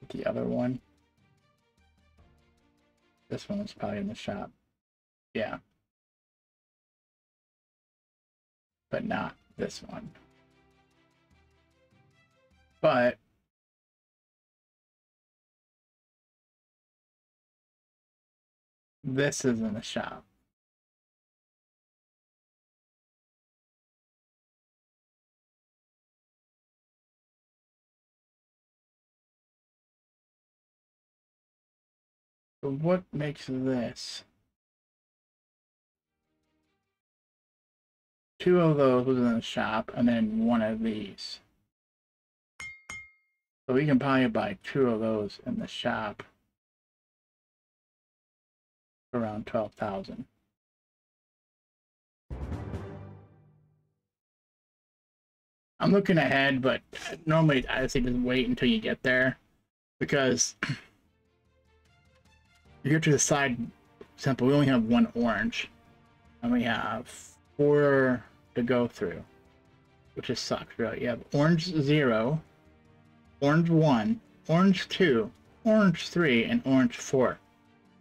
the other one? This one was probably in the shop. Yeah. But not this one. But This is in the shop. What makes this? Two of those was in the shop, and then one of these. So we can probably buy two of those in the shop around 12,000. I'm looking ahead, but normally I say just wait until you get there because you're to the side simple. We only have one orange and we have four to go through, which is sucks, really. You have orange zero, orange one, orange two, orange three, and orange four.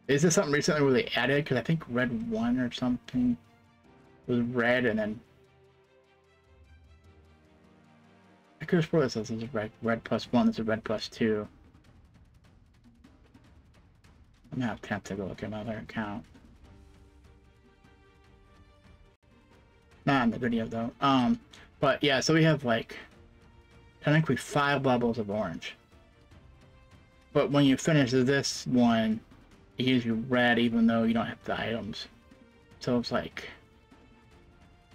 Is this something recently where they added? Because I think red 1 or something was red and then... I could sworn this is red, red plus 1, this is red plus 2. I'm gonna have to go look at my other account. Not in the video though. Um, but yeah, so we have like technically five levels of orange. But when you finish this one, it gives you red even though you don't have the items. So it's like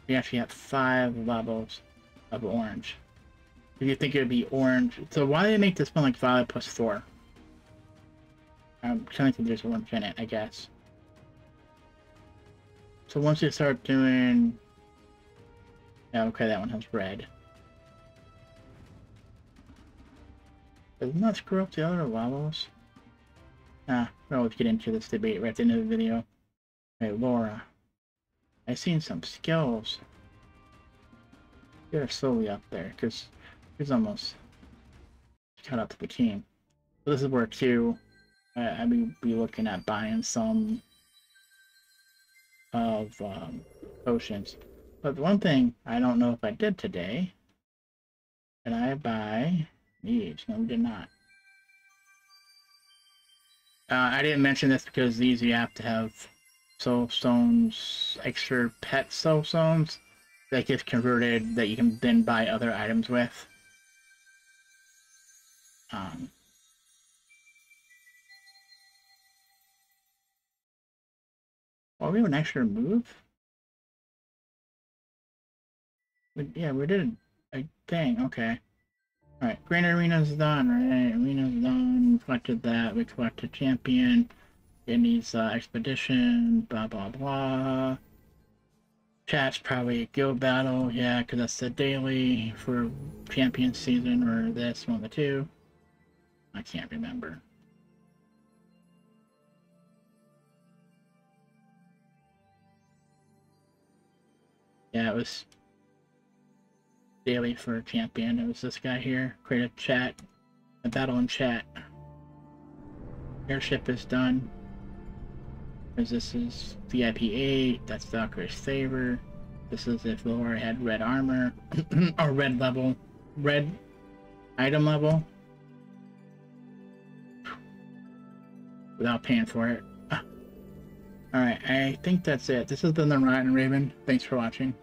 you actually have five levels of orange. If you think it would be orange, so why did they make this one like violet plus four? I'm trying to orange in it, I guess. So once you start doing, yeah, okay, that one has red. Doesn't that screw up the other levels? Ah, we'll get into this debate right at the end of the video. Hey, Laura. I've seen some skills. Her slowly up there, because she's almost caught up to the team. So this is where, too, I, will be looking at buying some of um, potions. But one thing I don't know if I did today, did I buy these? No, we did not. Uh, I didn't mention this because these you have to have soul stones, extra pet soul stones that gets converted that you can then buy other items with. Um, oh, we have an extra move? We, yeah, we did a thing, okay. Alright, Grand Arena's done, right? Arena's done, we collected that, we collected Champion, it needs uh, Expedition, blah blah blah. Chat's probably a guild battle, yeah, because that's the daily for champion season or this, one of the two. I can't remember. Yeah, it was daily for champion. It was this guy here. Create a chat, a battle in chat. Airship is done. Because this is VIP 8, that's Valkyrie's favor. This is if Laura had red armor, or red level, red item level. Without paying for it. Alright, I think that's it. This has been the Rotten Raven. Thanks for watching.